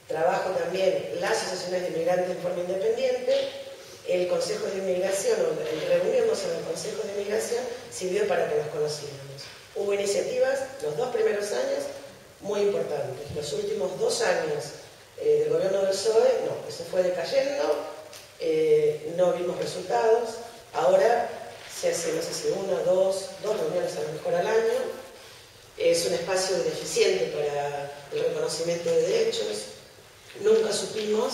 trabajo también las asociaciones de inmigrantes en forma independiente, el Consejo de Inmigración, o el reunirnos en el Consejo de Inmigración, sirvió para que nos conociéramos. Hubo iniciativas los dos primeros años muy importantes. Los últimos dos años eh, del gobierno del PSOE, no, eso fue decayendo, eh, no vimos resultados. Ahora se hace, no sé si una, dos, dos reuniones a lo mejor al año. Es un espacio deficiente para el reconocimiento de derechos, Nunca supimos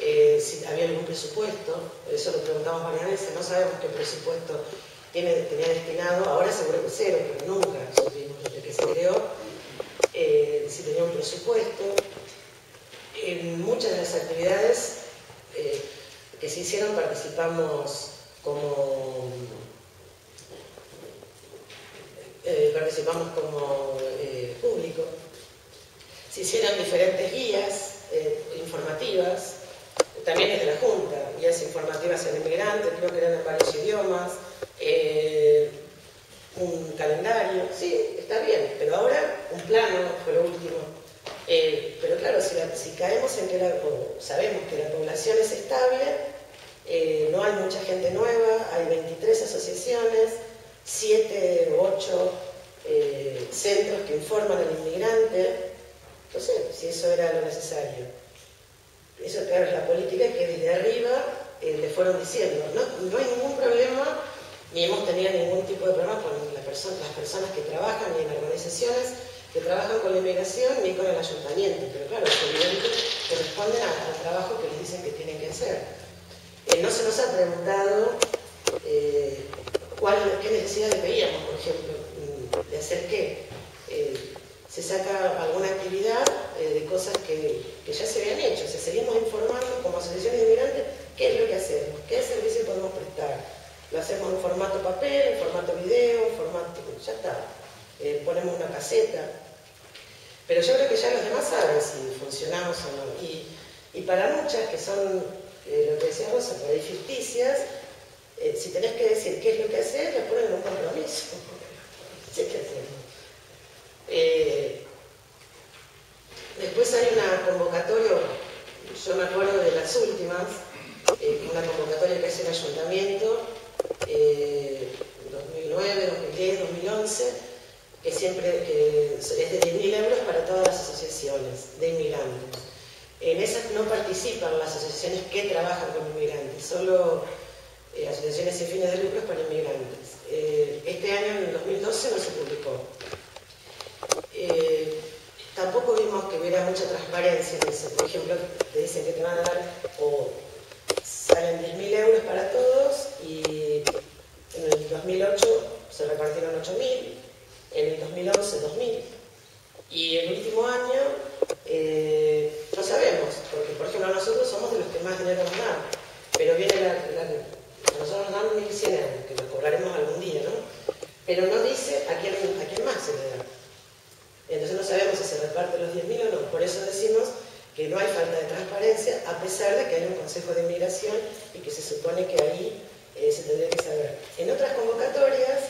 eh, si había algún presupuesto, eso lo preguntamos varias veces, no sabemos qué presupuesto tenía destinado, ahora seguro que cero, pero nunca supimos desde que se creó eh, si tenía un presupuesto. En muchas de las actividades eh, que se hicieron participamos como participamos como público. Se hicieron diferentes guías eh, informativas, también es de la Junta, guías informativas en inmigrantes, creo que eran en varios idiomas, eh, un calendario, sí, está bien, pero ahora un plano fue lo último. Eh, pero claro, si, caemos en que la, sabemos que la población es estable, no hay mucha gente nueva, hay 23 asociaciones, 7 u 8 centros que informan al inmigrante, no sé si eso era lo necesario. Eso, claro, es la política que desde arriba eh, le fueron diciendo. No, no hay ningún problema, ni hemos tenido ningún tipo de problema con las personas que trabajan, ni en organizaciones que trabajan con la inmigración, ni con el ayuntamiento. Pero claro, es evidente que responden al trabajo que les dicen que tienen que hacer. Eh, no se nos ha preguntado eh, cuál, qué necesidades veíamos, por ejemplo, mm, de hacer qué se saca alguna actividad eh, de cosas que, ya se habían hecho. O seguimos informando como asociaciones de inmigrantes qué es lo que hacemos, qué servicio podemos prestar. Lo hacemos en formato papel, en formato video, en formato... ya está. Eh, ponemos una caseta. Pero yo creo que ya los demás saben si funcionamos o no. Y, y para muchas que son, eh, lo que decía Rosa, por ficticias, eh, si tenés que decir qué es lo que haces, le ponen un compromiso. ¿Sí que hacemos? después hay una convocatoria, yo me acuerdo de las últimas, una convocatoria que hace el ayuntamiento, 2009, 2010, 2011, que siempre es de 10.000 euros para todas las asociaciones de inmigrantes. En esas no participan las asociaciones que trabajan con inmigrantes, solo eh, asociaciones sin fines de lucro para inmigrantes. Eh, este año, en el 2012, no se publicó. Eh, tampoco vimos que hubiera mucha transparencia en eso. Por ejemplo, te dicen que te van a dar o salen 10.000 euros para todos y en el 2008 se repartieron 8.000, en el 2011 2.000 y el último año eh, no sabemos, porque por ejemplo nosotros somos de los que más dinero nos dan, pero viene la, nosotros nos dan 1.100 euros, que lo cobraremos algún día, ¿no? Pero no dice a quién, a quién más se le da. Entonces no sabemos si se reparte los 10.000 o no. Por eso decimos no hay falta de transparencia, a pesar de que hay un Consejo de Inmigración y que se supone que ahí eh, se tendría que saber. En otras convocatorias,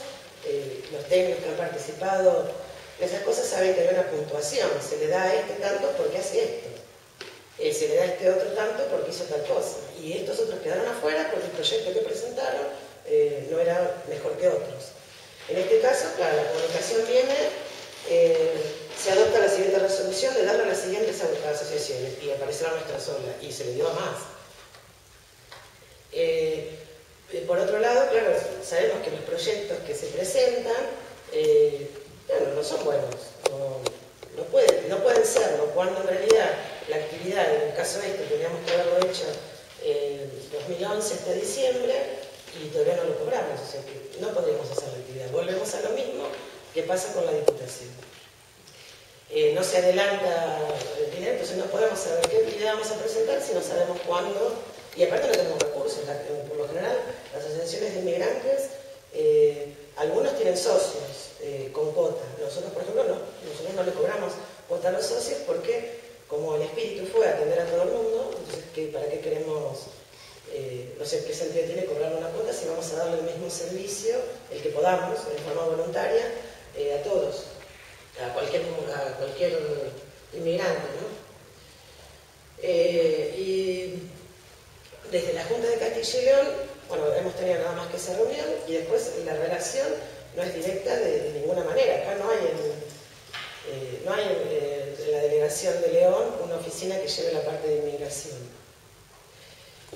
eh, los técnicos que han participado esas cosas saben que hay una puntuación, se le da a este tanto porque hace esto, eh, se le da a este otro tanto porque hizo tal cosa, y estos otros quedaron afuera porque el proyecto que presentaron no era mejor que otros. En este caso, claro, la comunicación viene, se adopta la siguiente resolución de darle a las siguientes asociaciones y aparecerá nuestra sola, y se le dio a más. por otro lado, claro, sabemos que los proyectos que se presentan bueno, no son buenos, no, pueden, no pueden serlo, cuando en realidad la actividad, en el caso este, teníamos que haberlo hecho en 2011 hasta diciembre y todavía no lo cobramos, o sea que no podríamos hacer la actividad. Volvemos a lo mismo que pasa con la Diputación. Eh, no se adelanta el dinero, entonces no podemos saber qué actividad vamos a presentar si no sabemos cuándo, y aparte no tenemos recursos, por lo general las asociaciones de inmigrantes, eh, algunos tienen socios, eh, con cuota. Nosotros, por ejemplo, no. Nosotros no le cobramos cuota a los socios porque, como el espíritu fue atender a todo el mundo, entonces, ¿para qué queremos, eh, no sé qué sentido tiene cobrar una cuota si vamos a darle el mismo servicio, el que podamos, de forma voluntaria, a todos, a cualquier, a cualquier inmigrante, ¿no? y desde la Junta de Castilla y León, bueno, hemos tenido nada más que esa reunión y después la relación no es directa de, ninguna manera. Acá no hay, en, eh, no hay eh, en, la delegación de León una oficina que lleve la parte de inmigración.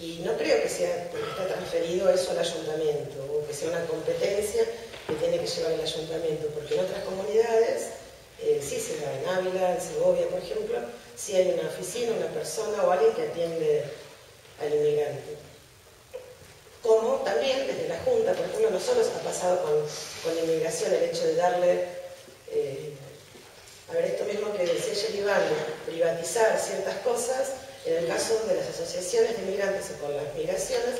Y no creo que sea porque está transferido eso al ayuntamiento o que sea una competencia que tiene que llevar el ayuntamiento, porque en otras comunidades eh, sí se da, en Ávila, en Segovia, por ejemplo, sí hay una oficina, una persona o alguien que atiende al inmigrante. Como también desde la Junta, por ejemplo, no solo ha pasado con, con la inmigración el hecho de darle, eh, a ver, esto mismo que decía Iván, privatizar ciertas cosas, en el caso de las asociaciones de inmigrantes o con las migraciones,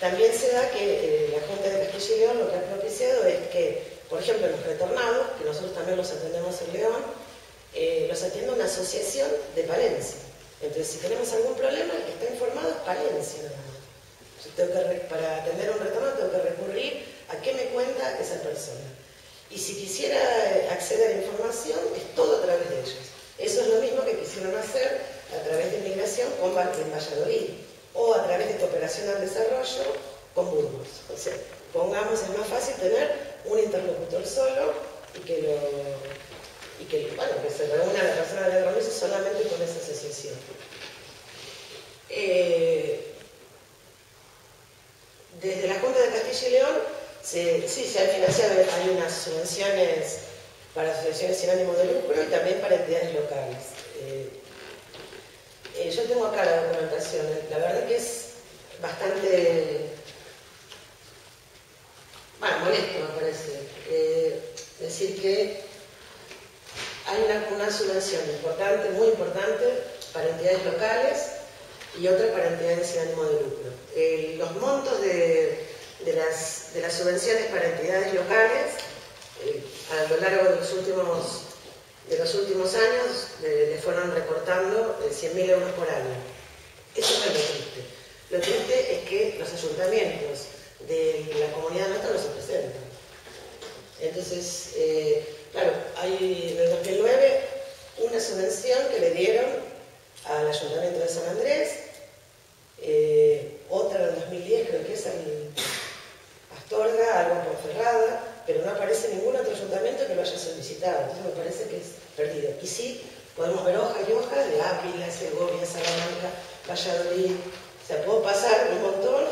también se da que eh, la Junta de Castilla y León lo que ha propiciado es que, por ejemplo, los retornados, que nosotros también los atendemos en León, eh, los atiende una asociación de Palencia. Entonces, si tenemos algún problema, el que está informado es Palencia para atender un retorno tengo que recurrir a qué me cuenta esa persona. Y si quisiera eh, acceder a información, es todo a través de ellos. Eso es lo mismo que quisieron hacer a través de inmigración con en Valladolid o a través de cooperación al desarrollo con Burgos. O sea, pongamos, es más fácil tener un interlocutor solo y que lo y que, bueno, que se reúna la persona de la solamente con esa asociación. Eh, desde la Junta de Castilla y León, sí, se han financiado, hay unas subvenciones para asociaciones sin ánimo de lucro y también para entidades locales. Eh, eh, yo tengo acá la documentación, la verdad que es bastante, bueno, molesto me parece, eh, decir que hay una, subvención importante, muy importante, para entidades locales y otra para entidades sin ánimo de lucro. Eh, los montos de, las, subvenciones para entidades locales eh, a lo largo de los últimos, años le fueron recortando 100.000 eh, euros por año. Eso es lo triste. Lo triste es que los ayuntamientos de la comunidad nuestra no se presentan. Entonces, claro, hay en el 2009 una subvención que le dieron al Ayuntamiento de San Andrés, eh, otra en 2010 creo que es el Astorga, algo en Ponferrada, pero no aparece ningún otro ayuntamiento que lo haya solicitado, entonces me parece que es perdido. Y sí, podemos ver hojas y hojas de Ávila, Segovia, Salamanca, Valladolid, o sea, puedo pasar un montón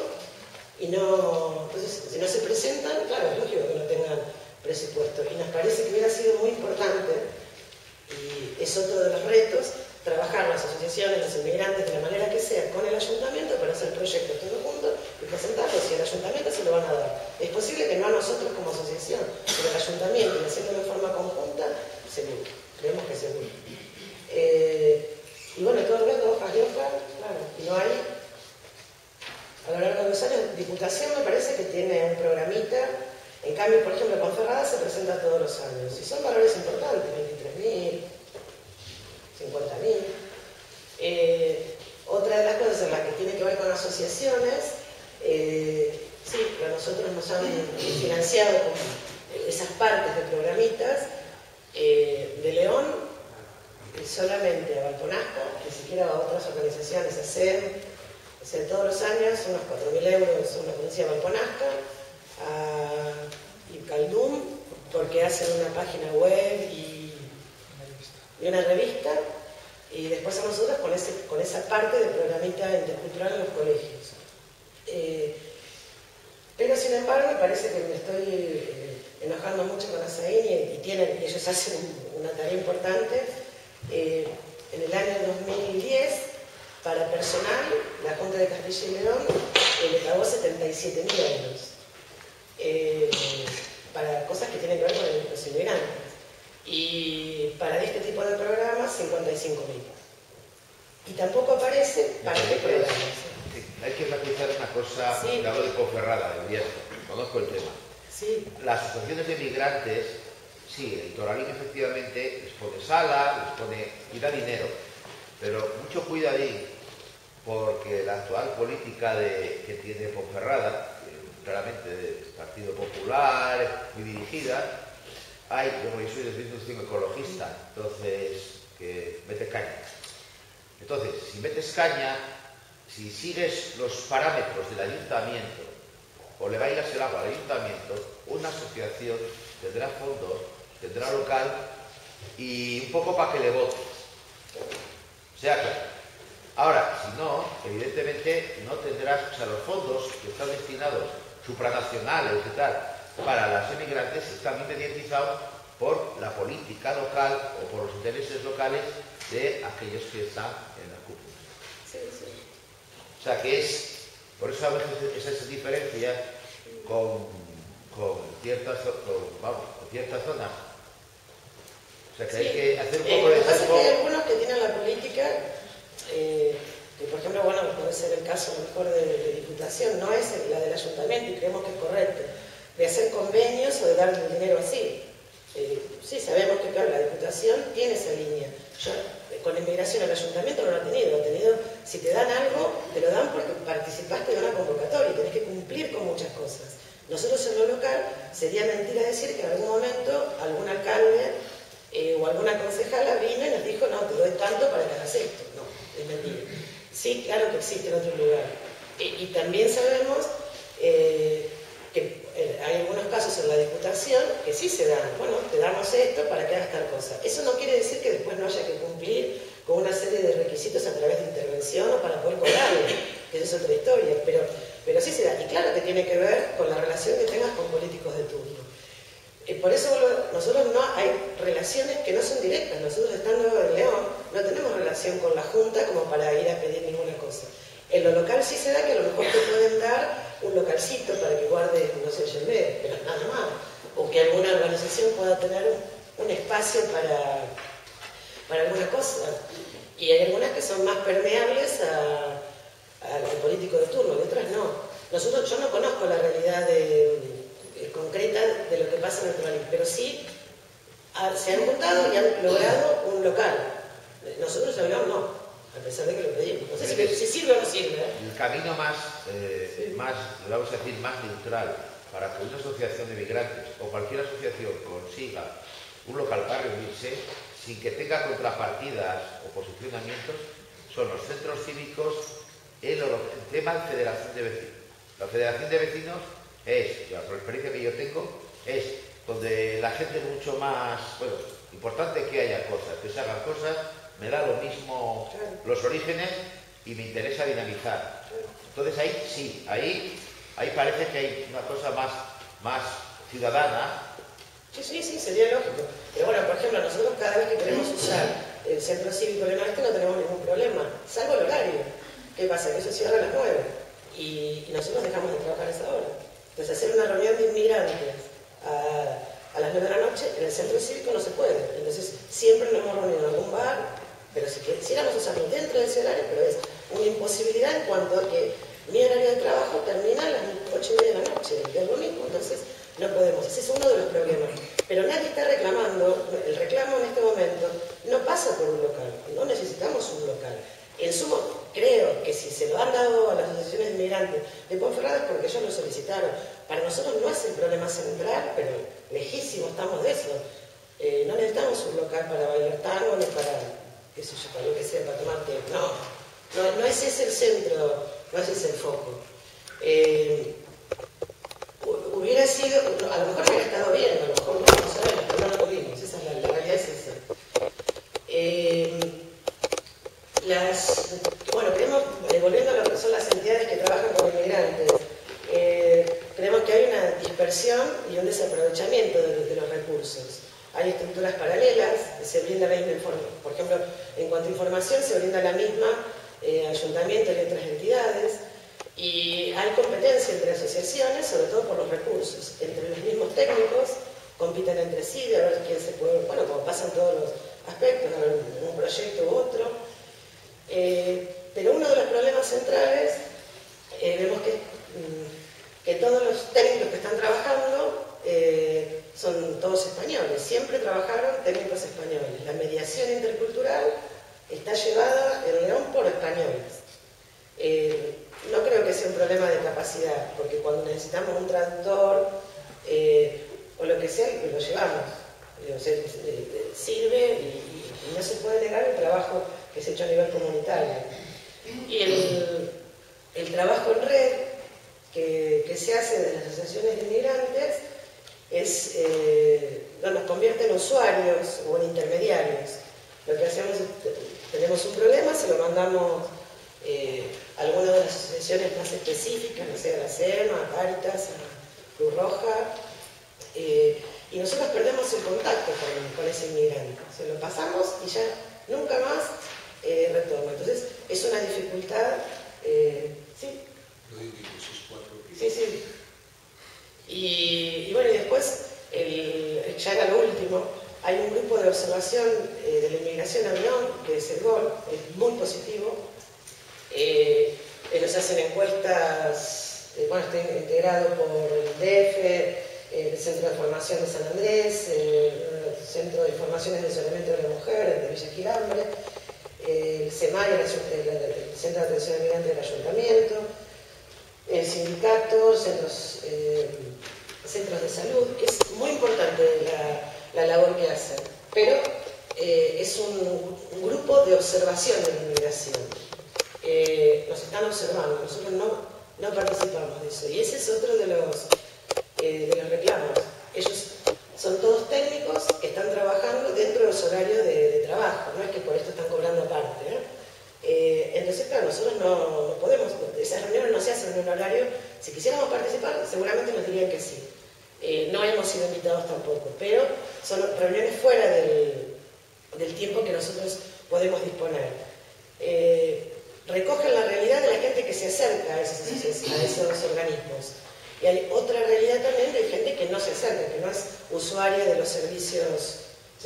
y no, entonces si no se presentan, claro, es lógico que no tengan presupuesto. Y nos parece que hubiera sido muy importante, y es otro de los retos, trabajar las asociaciones, los inmigrantes, de la manera que sea, con el ayuntamiento para hacer proyectos todos juntos y presentarlos y al ayuntamiento se lo van a dar. Es posible que no a nosotros como asociación, pero al ayuntamiento y haciéndolo de forma conjunta, seguro, creemos que seguro. Eh, y bueno, todo el resto, hojas y hojas, claro, no hay. A lo largo de los años, Diputación me parece que tiene un programita. En cambio, por ejemplo, con Ferrada se presenta todos los años. Y son valores importantes, 23.000, 50.000. Eh, otra de las cosas en las que tiene que ver con asociaciones, eh, sí, que nosotros nos han financiado esas partes de programitas. Eh, de León, solamente a Valponasca, ni siquiera a otras organizaciones, a CEM, o sea, todos los años unos 4.000 euros una policía Valponasca, a Caldum porque hacen una página web y, una revista, y después a nosotros con, ese, con esa parte de programita intercultural en los colegios. Eh, pero sin embargo, me parece que me estoy eh, enojando mucho con Azaín y, y, tienen, ellos hacen una tarea importante. Eh, en el año 2010, para personal, la Junta de Castilla y León le pagó 77 mil euros eh, para cosas que tienen que ver con los inmigrantes. Y para este tipo de programas, 55 mil. Y tampoco aparece para qué programas. hay que matizar una cosa, sí. hablo de Conferrada, de viejo, conozco el tema. Sí. Las asociaciones de migrantes, sí, el Toralín efectivamente les pone sala, les pone y da dinero, pero mucho cuidadín, porque la actual política que tiene Ponferrada claramente del Partido Popular, muy dirigida. Hay, como yo soy de institución ecologista, entonces, que mete caña. Entonces, si metes caña, si sigues los parámetros del ayuntamiento o le bailas el agua al ayuntamiento, una asociación tendrá fondos, tendrá local y un poco para que le vote. Sea claro. Ahora, si no, evidentemente no tendrás, o sea, los fondos que están destinados supranacionales y tal, para las emigrantes están identificados por la política local o por los intereses locales de aquellos que están en la cúpula. Sí, sí. O sea que es, por eso a veces es esa diferencia con, con, ciertas, con, vamos, con ciertas zonas. O sea que sí. hay que hacer un Eh, poco lo de que pasa es que hay algunos que tienen la política, eh, que por ejemplo, bueno, puede ser el caso mejor de, de Diputación, no es la del Ayuntamiento y creemos que es correcto, de hacer convenios o de dar el dinero así. Eh, sí, sabemos que claro, la Diputación tiene esa línea. Yo, eh, con inmigración el Ayuntamiento no lo ha tenido, ha tenido, si te dan algo, te lo dan porque participaste de una convocatoria y tenés que cumplir con muchas cosas. Nosotros en lo local sería mentira decir que en algún momento algún alcalde o alguna concejala vino y nos dijo, no, te doy tanto para que hagas esto. Sí, claro que existe en otro lugar. Y, y también sabemos eh, que eh, hay algunos casos en la Diputación que sí se dan. Bueno, te damos esto para que hagas tal cosa. Eso no quiere decir que después no haya que cumplir con una serie de requisitos a través de intervención o para poder cobrarlo, que eso es otra historia. Pero, pero sí se da. Y claro que tiene que ver con la relación que tengas con políticos de turno. Y por eso nosotros no hay relaciones que no son directas. Nosotros estando en León no tenemos relación con la Junta como para ir a pedir ninguna cosa. En lo local sí se da que a lo mejor te pueden dar un localcito para que guardes, no sé, Yelmer, pero nada más. O que alguna organización pueda tener un, un espacio para, para alguna cosa. Y hay algunas que son más permeables al político de turno, y otras no. Nosotros, yo no conozco la realidad de, concreta de lo que pasa en el Turalín, pero sí a, se han juntado y han logrado un local. Nosotros León no, a pesar de que lo pedimos. No sé si, si sirve o no sirve. ¿eh? El camino más, eh, Sí. más, vamos a decir, más neutral para que una asociación de migrantes o cualquier asociación consiga un local para reunirse sin que tenga contrapartidas o posicionamientos son los centros cívicos en el tema de federación de vecinos. La federación de vecinos es, la experiencia que yo tengo, es donde la gente es mucho más, bueno, importante que haya cosas, que se hagan cosas, me da lo mismo los orígenes y me interesa dinamizar. Entonces ahí sí, ahí, ahí parece que hay una cosa más, más ciudadana. Sí, sí, sí, sería lógico. Pero bueno, por ejemplo, nosotros cada vez que queremos usar el centro cívico de Norte no tenemos ningún problema, salvo el horario. ¿Qué pasa? Que eso cierra a las 9 y, nosotros dejamos de trabajar a esa hora. Entonces hacer una reunión de inmigrantes a, a las 9 de la noche en el centro cívico no se puede. Entonces siempre nos hemos reunido en algún bar, pero si quisiéramos usarlo dentro de ese horario, pero es una imposibilidad en cuanto a que mi horario de trabajo termina a las 8 y media de la noche, es lo mismo, entonces no podemos. Ese es uno de los problemas. Pero nadie está reclamando, el reclamo en este momento no pasa por un local, no necesitamos un local. En sumo, creo que si se lo han dado a las asociaciones de inmigrantes de Ponferrada es porque ellos lo solicitaron. Para nosotros no es el problema central, pero lejísimo estamos de eso. Eh, no necesitamos un local para bailar tango ni para, qué sé yo, para lo que sea, para tomar té. No, no, no ese es el centro, no ese es el foco. Eh, hubiera sido, a lo mejor hubiera estado bien, a lo mejor no sabemos, pero no lo vimos, esa es la, realidad es esa. Eh, las, bueno, creemos, volviendo a lo que son las entidades que trabajan con inmigrantes, eh, creemos que hay una dispersión y un desaprovechamiento de, los recursos. Hay estructuras paralelas, se brinda la misma por ejemplo, en cuanto a información, se brinda la misma eh, ayuntamientos y otras entidades, y hay competencia entre asociaciones, sobre todo por los recursos. Entre los mismos técnicos compiten entre sí de ver quién se puede, bueno, como pasan todos los aspectos, un proyecto u otro. Eh, pero uno de los problemas centrales, eh, vemos que, mm, que, todos los técnicos que están trabajando eh, son todos españoles, siempre trabajaron técnicos españoles. La mediación intercultural está llevada en León por españoles. no creo que sea un problema de capacidad, porque cuando necesitamos un traductor o lo que sea, lo llevamos. sirve y no se puede negar el trabajo que ha hecho a nivel comunitario. Y el, trabajo en red que, se hace de las asociaciones de inmigrantes es, eh, no nos convierte en usuarios o en intermediarios. Lo que hacemos es, tenemos un problema, se lo mandamos eh, a alguna de las asociaciones más específicas, no sé, a la SEMA, a Caritas, a Cruz Roja, eh, y nosotros perdemos el contacto con, con, ese inmigrante. Se lo pasamos y ya nunca más eh, retorno. Entonces, es una dificultad, eh, ¿sí? Sí, sí. Y, bueno, y después, el, ya era lo último, hay un grupo de observación eh, de la inmigración a León, que es el GOL, es muy positivo. ellos hacen encuestas, bueno, está integrado por el DF, el Centro de Formación de San Andrés, el Centro de Informaciones de Solamente de la Mujer, de Villa Girambre, el SEMAI, el, Centro de Atención Migrante del Ayuntamiento, el sindicato, centros, eh, centros de salud. Es muy importante la, labor que hacen, pero eh, es un, grupo de observación de la inmigración. Eh, nos están observando, nosotros no, participamos de eso. Y ese es otro de los de los reclamos. Ellos son todos técnicos que están trabajando dentro de los horarios de, trabajo, no es que por esto están cobrando aparte. ¿eh? Eh, entonces, claro, nosotros no, podemos, esas reuniones no se hacen en un horario, si quisiéramos participar, seguramente nos dirían que sí. Eh, no hemos sido invitados tampoco, pero son reuniones fuera del, tiempo que nosotros podemos disponer. recogen la realidad de la gente que se acerca a esos organismos. Y hay otra realidad también de gente que no se acerca, que no es usuaria de los servicios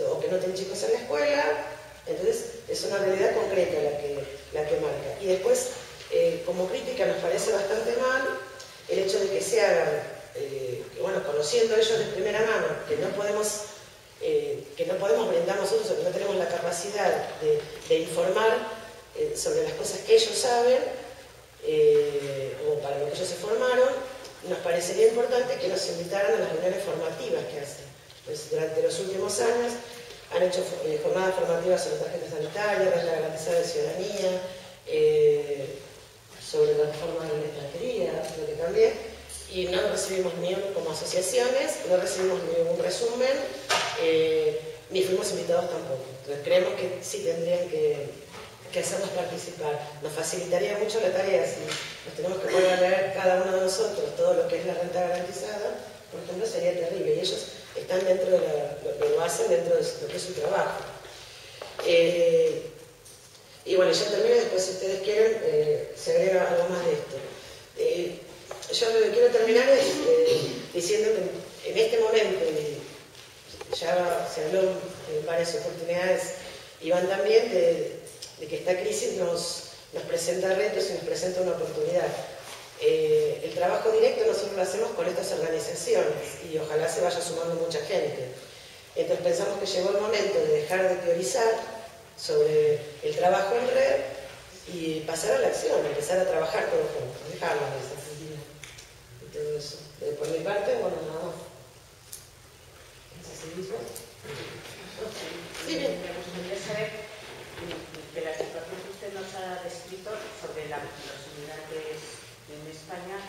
o que no tiene chicos en la escuela. Entonces, es una realidad concreta la que, la que marca. Y después, eh, como crítica, nos parece bastante mal el hecho de que se hagan, eh, bueno, conociendo ellos de primera mano, que no podemos, eh, que no podemos brindar nosotros, que no tenemos la capacidad de, de informar sobre las cosas que ellos saben, o para lo que ellos se formaron, nos parecería importante que nos invitaran a las reuniones formativas que hacen. Pues durante los últimos años han hecho eh, jornadas formativas sobre tarjetas sanitarias, renta garantizada de ciudadanía, eh, sobre la reforma de la extranjería, lo que también, y no recibimos ni como asociaciones, no recibimos ningún resumen, eh, ni fuimos invitados tampoco. Entonces creemos que sí tendrían que, que hacernos participar. Nos facilitaría mucho la tarea si nos tenemos que poner a leer cada uno de nosotros todo lo que es la renta garantizada, por ejemplo, sería terrible. Y ellos están dentro de la, lo, hacen dentro de lo que es su trabajo. Eh, y bueno, ya termino después si ustedes quieren eh, se agrega algo más de esto. Eh, yo lo que quiero terminar es diciendo que en este momento, ya se habló en varias oportunidades, Iván también, de, de que esta crisis nos, nos presenta retos y nos presenta una oportunidad. Eh, el trabajo directo nosotros lo hacemos con estas organizaciones y ojalá se vaya sumando mucha gente. Entonces pensamos que llegó el momento de dejar de teorizar sobre el trabajo en red y pasar a la acción, empezar a trabajar todos juntos, dejarlo eso. Eh, por mi parte, bueno, nada más. Sí, bien. Me gustaría saber de la situación que usted nos ha descrito sobre los inmigrantes en España,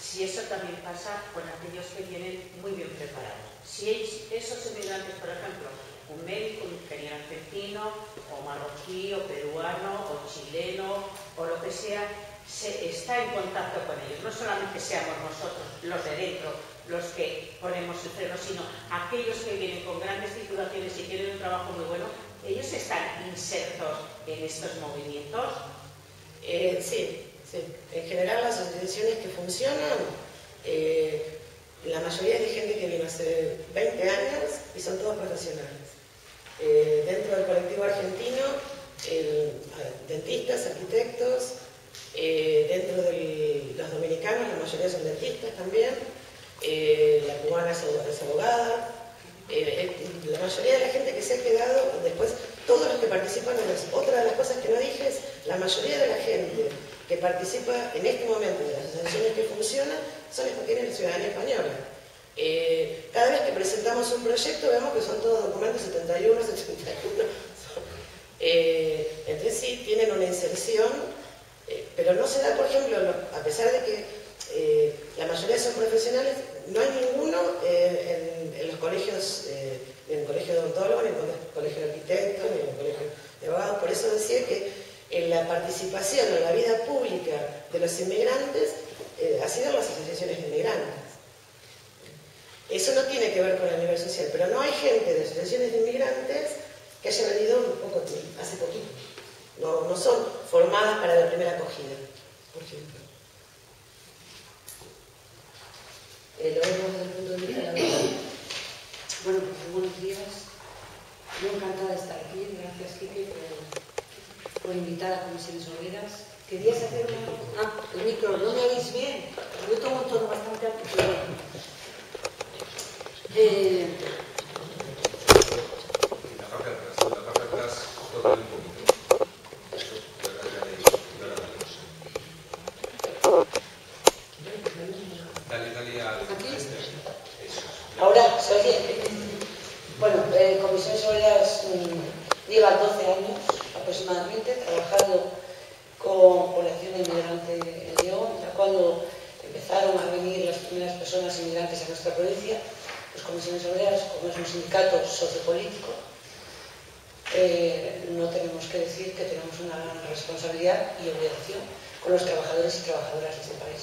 si eso también pasa con aquellos que vienen muy bien preparados. Si esos inmigrantes, por ejemplo, un médico, un ingeniero argentino, o marroquí, o peruano, o chileno, o lo que sea, se está en contacto con ellos. No solamente seamos nosotros, los de dentro, los que ponemos el freno, sino aquellos que vienen con grandes titulaciones y tienen un trabajo muy bueno, ellos están insertos en estos movimientos. Eh, sí, en general las asociaciones que funcionan, eh, la mayoría de gente que viene hace 20 años y son todos profesionales. Eh, dentro del colectivo argentino, dentistas, arquitectos, eh, dentro de los dominicanos la mayoría son dentistas también, la cubana es abogada, la mayoría de la gente que se ha quedado, después todos los que participan en las, otra de las cosas que no dije es, la mayoría de la gente que participa en este momento de las asociaciones que funcionan son los que tienen ciudadanía española. Eh, cada vez que presentamos un proyecto vemos que son todos documentos 71, 71. Eh, entonces sí, tienen una inserción, eh, pero no se da, por ejemplo, a pesar de que eh, la mayoría son profesionales, no hay ninguno en, los colegios, en el colegio de odontólogos, ni en el colegio de arquitectos, ni en el colegio de abogados. Por eso decía que en la participación en la vida pública de los inmigrantes eh, ha sido las asociaciones de inmigrantes. Eso no tiene que ver con el nivel social, pero no hay gente de asociaciones de inmigrantes que haya venido un poco, hace poquito. No, no son formadas para la primera acogida, por ejemplo. Eh, lo vemos desde el punto de vista de la Bueno, pues buenos días. Yo encantada de estar aquí. Gracias, Kike, por por invitar a comisiones obreras. ¿Querías hacer una...? Ah, el micro, ¿no me oís bien? Yo tomo un tono bastante alto, pero. Eh... La parte de atrás, la parte de atrás, todo un poquito. Dale, dale a... ¿Aquí? Ahora, ¿se oye? Bueno, eh, Comisiones Obreras mm, lleva 12 años aproximadamente, trabajando con población inmigrante en León, ya cuando empezaron a venir las primeras personas inmigrantes a nuestra provincia, las comisiones obreras, como es un sindicato sociopolítico, eh, no tenemos que decir que tenemos una gran responsabilidad y obligación con los trabajadores y trabajadoras de este país.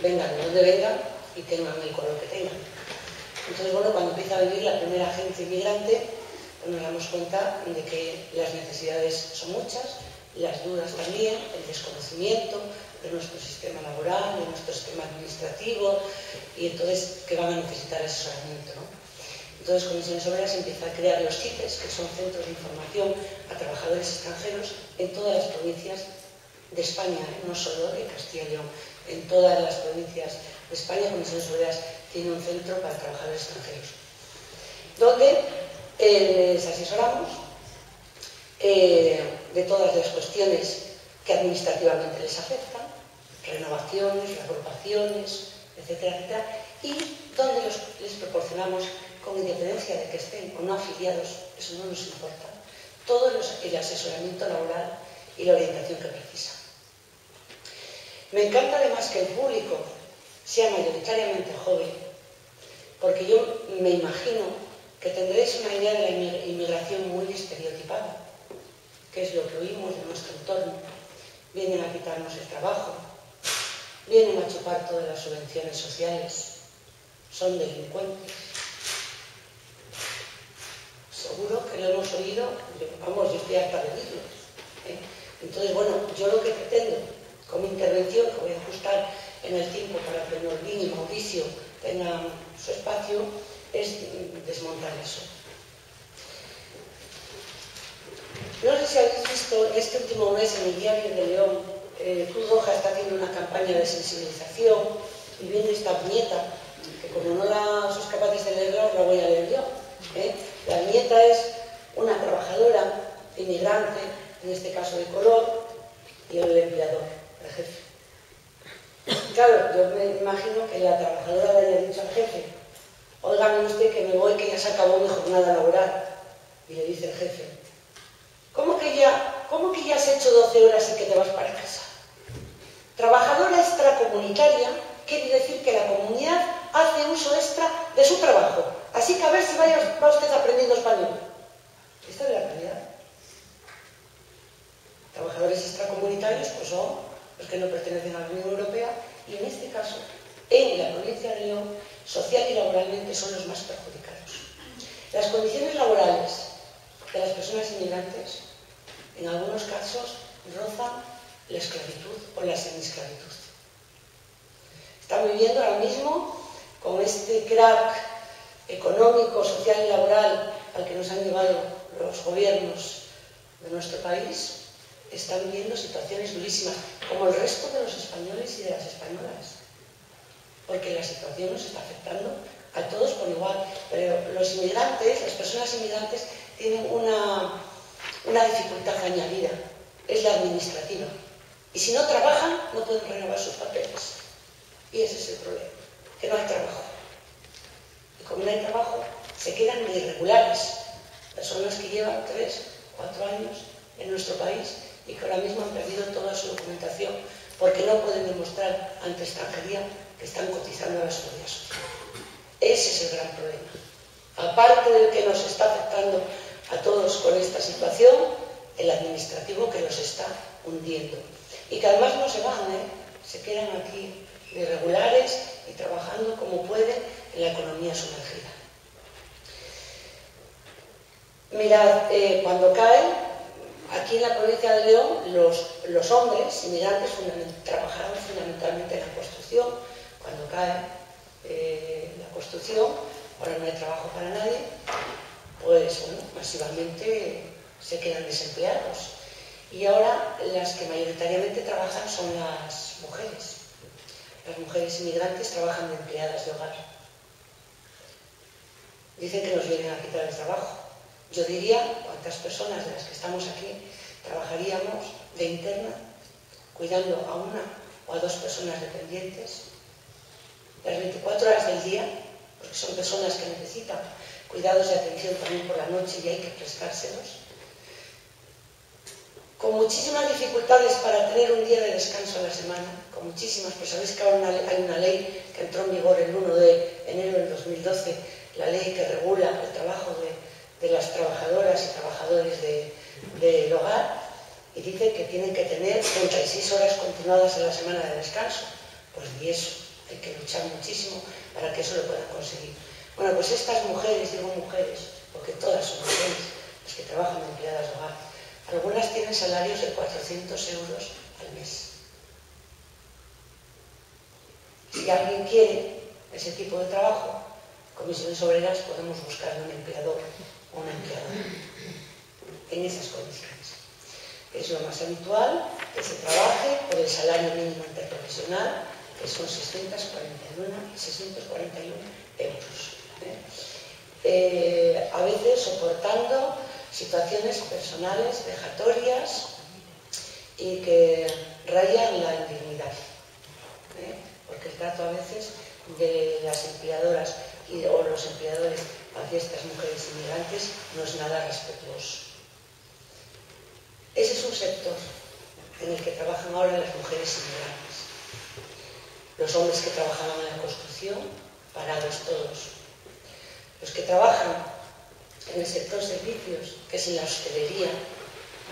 Vengan de donde vengan y tengan el color que tengan. Entonces, bueno, cuando empieza a venir la primera gente inmigrante, nos damos cuenta de que las necesidades son muchas, las dudas también, el desconocimiento de nuestro sistema laboral, de nuestro sistema administrativo, y entonces que van a necesitar asesoramiento. ¿no? Entonces Comisiones Obreras empieza a crear los CITES, que son centros de información a extranjeros en todas las provincias de España, no solo en Castilla y León, en todas las provincias de España Comisiones Obreras tiene un centro para trabajadores extranjeros, donde eh, les asesoramos eh, de todas las cuestiones que administrativamente les afectan, renovaciones, agrupaciones, etcétera, etcétera, y donde les proporcionamos con independencia de que estén o no afiliados, eso no nos importa. Todo el asesoramiento laboral y la orientación que precisan. Me encanta además que el público sea mayoritariamente joven, porque yo me imagino que tendréis una idea de la inmigración muy estereotipada, que es lo que oímos de nuestro entorno. Vienen a quitarnos el trabajo, vienen a chupar todas las subvenciones sociales, son delincuentes. Seguro que lo hemos oído, vamos, yo estoy harta de oírlo. ¿eh? Entonces, bueno, yo lo que pretendo con mi intervención, que voy a ajustar en el tiempo para que Norbín y Mauricio tengan su espacio, es desmontar eso. No sé si habéis visto este último mes en el diario de León, eh, Cruz Roja está haciendo una campaña de sensibilización y viene esta viñeta, que como no la sois capaces de leerla, la voy a leer yo. ¿Eh? La viñeta es una trabajadora inmigrante, en este caso de color, y el empleador, el jefe. Claro, yo me imagino que la trabajadora le haya dicho al jefe, oiga, usted que me voy, que ya se acabó mi jornada laboral. Y le dice el jefe, ¿cómo que ya, cómo que ya has hecho 12 horas y que te vas para casa? Trabajadora extracomunitaria quiere decir que la comunidad hace uso extra de su trabajo. Así que a ver si vaya, va usted aprendiendo español. Esta es la realidad. Trabajadores extracomunitarios pues son los que no pertenecen a la Unión Europea y en este caso, en la provincia de León, social y laboralmente son los más perjudicados. Las condiciones laborales de las personas inmigrantes, en algunos casos, rozan la esclavitud o la semi-esclavitud. Están viviendo ahora mismo con este crack económico, social y laboral al que nos han llevado los gobiernos de nuestro país, están viviendo situaciones durísimas, como el resto de los españoles y de las españolas. Porque la situación nos está afectando a todos por igual. Pero los inmigrantes, las personas inmigrantes, tienen una, una dificultad añadida, es la administrativa. Y si no trabajan, no pueden renovar sus papeles. Y ese es el problema, que no hay trabajo. Como no hay trabajo, se quedan irregulares. Personas que llevan tres, cuatro años en nuestro país y que ahora mismo han perdido toda su documentación porque no pueden demostrar ante extranjería que están cotizando a la seguridad social. Ese es el gran problema. Aparte del que nos está afectando a todos con esta situación, el administrativo que nos está hundiendo. Y que además no se van, ¿eh? se quedan aquí irregulares y trabajando como pueden en la economía sumergida. Mirad, eh, cuando cae Aquí en la provincia de León, los, hombres inmigrantes trabajaban fundamentalmente en la construcción. Cuando cae eh, la construcción, ahora no hay trabajo para nadie, pues bueno, masivamente se quedan desempleados. Y ahora las que mayoritariamente trabajan son las mujeres. Las mujeres inmigrantes trabajan de empleadas de hogar. Dicen que nos vienen a quitar el trabajo. Yo diría, cuántas personas de las que estamos aquí trabajaríamos de interna cuidando a una o a dos personas dependientes las 24 horas del día, porque son personas que necesitan cuidados de atención también por la noche y hay que prestárselos, con muchísimas dificultades para tener un día de descanso a la semana, con muchísimas, pues sabéis que hay una ley que entró en vigor el 1 de enero del 2012, la ley que regula el trabajo de de las trabajadoras y trabajadores del hogar y dice que tienen que tener 36 horas continuadas a la semana de descanso. Pues ni eso, hay que luchar muchísimo para que eso lo puedan conseguir. Bueno, pues estas mujeres, digo mujeres, porque todas son mujeres las que trabajan de empleadas de hogar, algunas tienen salarios de 400 euros al mes. Si alguien quiere ese tipo de trabajo, comisiones obreras podemos buscar un empleador un empleador en esas condiciones. Es lo más habitual que se trabaje por el salario mínimo interprofesional, que son 641, 641 euros. ¿eh? Eh, a veces soportando situaciones personales vejatorias y que rayan la indignidad. ¿eh? Porque el trato a veces de las empleadoras o los empleadores hacia estas mujeres inmigrantes no es nada respetuoso. Ese es un sector en el que trabajan ahora las mujeres inmigrantes. Los hombres que trabajaban en la construcción, parados todos. Los que trabajan en el sector servicios, que es en la hostelería,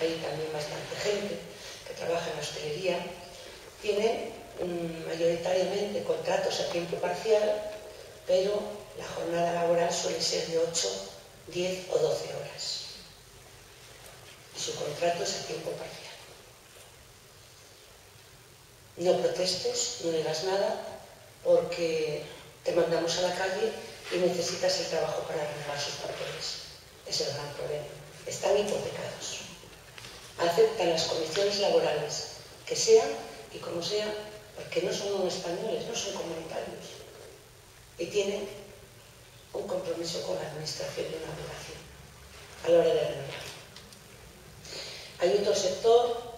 hay también bastante gente que trabaja en la hostelería, tienen um, mayoritariamente contratos a tiempo parcial, pero la jornada laboral suele ser de 8, 10 o 12 horas. Y su contrato es a tiempo parcial. No protestes, no digas nada, porque te mandamos a la calle y necesitas el trabajo para renovar sus papeles. Es el gran problema. Están hipotecados. Aceptan las condiciones laborales que sean y como sean, porque no son españoles, no son comunitarios. Y tienen un compromiso con la administración y una obligación a la hora de renovar. Hay otro sector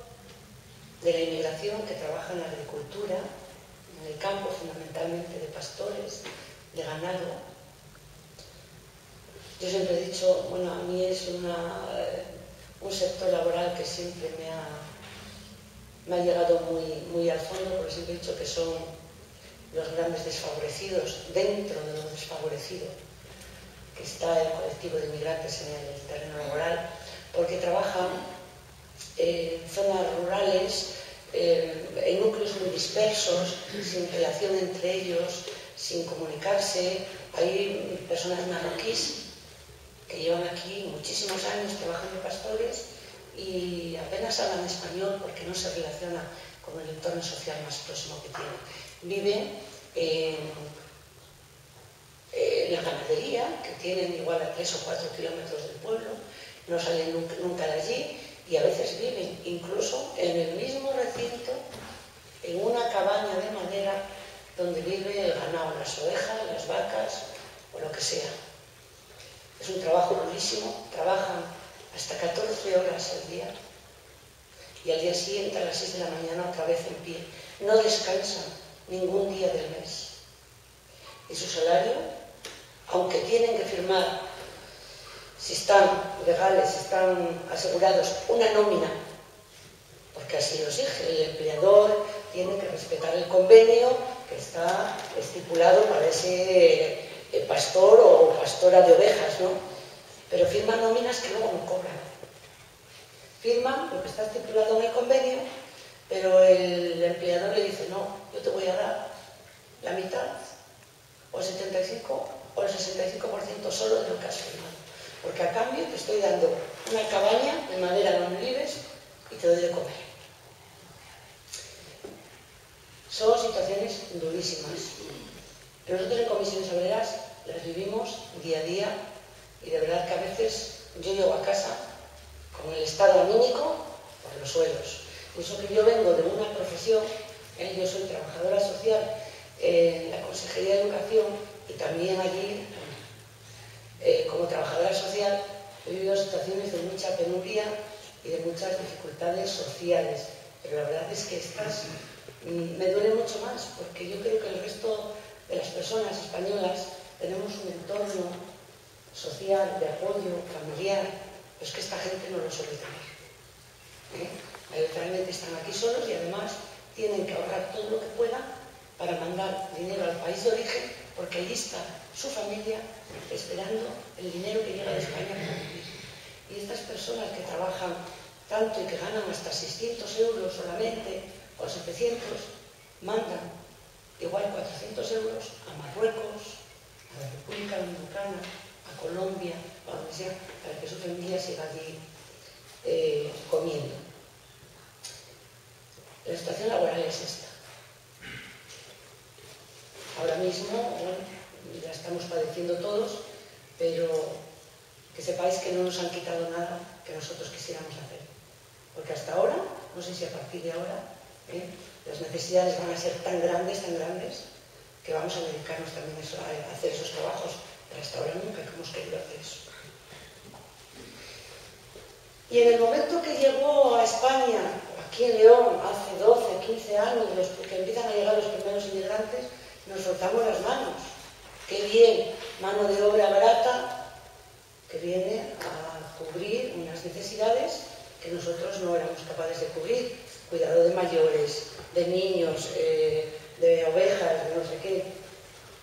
de la inmigración que trabaja en la agricultura, en el campo fundamentalmente de pastores, de ganado. Yo siempre he dicho, bueno, a mí es un sector laboral que siempre me ha, me ha llegado muy, muy al fondo, porque siempre he dicho que son los grandes desfavorecidos, dentro de lo desfavorecido que está el colectivo de inmigrantes en el terreno laboral, porque trabajan en zonas rurales, en núcleos muy dispersos, sin relación entre ellos, sin comunicarse. Hay personas marroquíes que llevan aquí muchísimos años trabajando pastores y apenas hablan español porque no se relaciona con el entorno social más próximo que tienen. Viven en, la ganadería, que tienen igual a tres o cuatro kilómetros del pueblo, no salen nunca de allí y a veces viven incluso en el mismo recinto, en una cabaña de madera donde vive el ganado, las ovejas, las vacas o lo que sea. Es un trabajo durísimo, trabajan hasta 14 horas al día y al día siguiente a las 6 de la mañana otra vez en pie. No descansan ningún día del mes. Y su salario, aunque tienen que firmar si están legales, si están asegurados, una nómina, porque así lo exige el empleador, tiene que respetar el convenio que está estipulado para ese eh, pastor o pastora de ovejas, ¿no? Pero firman nóminas que luego no cobran. Firman lo que está estipulado en el convenio, pero el empleador le dice, no, yo te voy a dar la mitad, o el 75 o el 65% solo de lo que has firmado porque a cambio te estoy dando una cabaña de madera donde vives y te doy de comer. Son situaciones durísimas. Pero nosotros en comisiones obreras las vivimos día a día y de verdad que a veces yo llego a casa con el estado anímico por los suelos. Y eso que yo vengo de una profesión, ¿eh? yo soy trabajadora social en la Consejería de Educación y también allí eh, como trabajadora social he vivido situaciones de mucha penuria y de muchas dificultades sociales, pero la verdad es que estas me duele mucho más porque yo creo que el resto de las personas españolas tenemos un entorno social, de apoyo, familiar, pero es que esta gente no lo suele tener. ¿eh? Están aquí solos y además tienen que ahorrar todo lo que puedan para mandar dinero al país de origen porque allí está su familia esperando el dinero que llega de España para vivir. Y estas personas que trabajan tanto y que ganan hasta 600 euros solamente o 700, mandan igual 400 euros a Marruecos, a la República Dominicana, a Colombia, a donde sea, para que su familia siga allí eh, comiendo. La situación laboral es esta. Ahora mismo, ya estamos padeciendo todos, pero que sepáis que no nos han quitado nada que nosotros quisiéramos hacer. Porque hasta ahora, no sé si a partir de ahora, ¿eh? las necesidades van a ser tan grandes, tan grandes, que vamos a dedicarnos también a hacer esos trabajos. Pero hasta ahora nunca hemos querido hacer eso. Y en el momento que llegó a España, aquí en León, hace 12, 15 años, que empiezan a llegar los primeros inmigrantes, nos soltamos las manos. Qué bien, mano de obra barata que viene a cubrir unas necesidades que nosotros no éramos capaces de cubrir. Cuidado de mayores, de niños, eh, de ovejas, de no sé qué.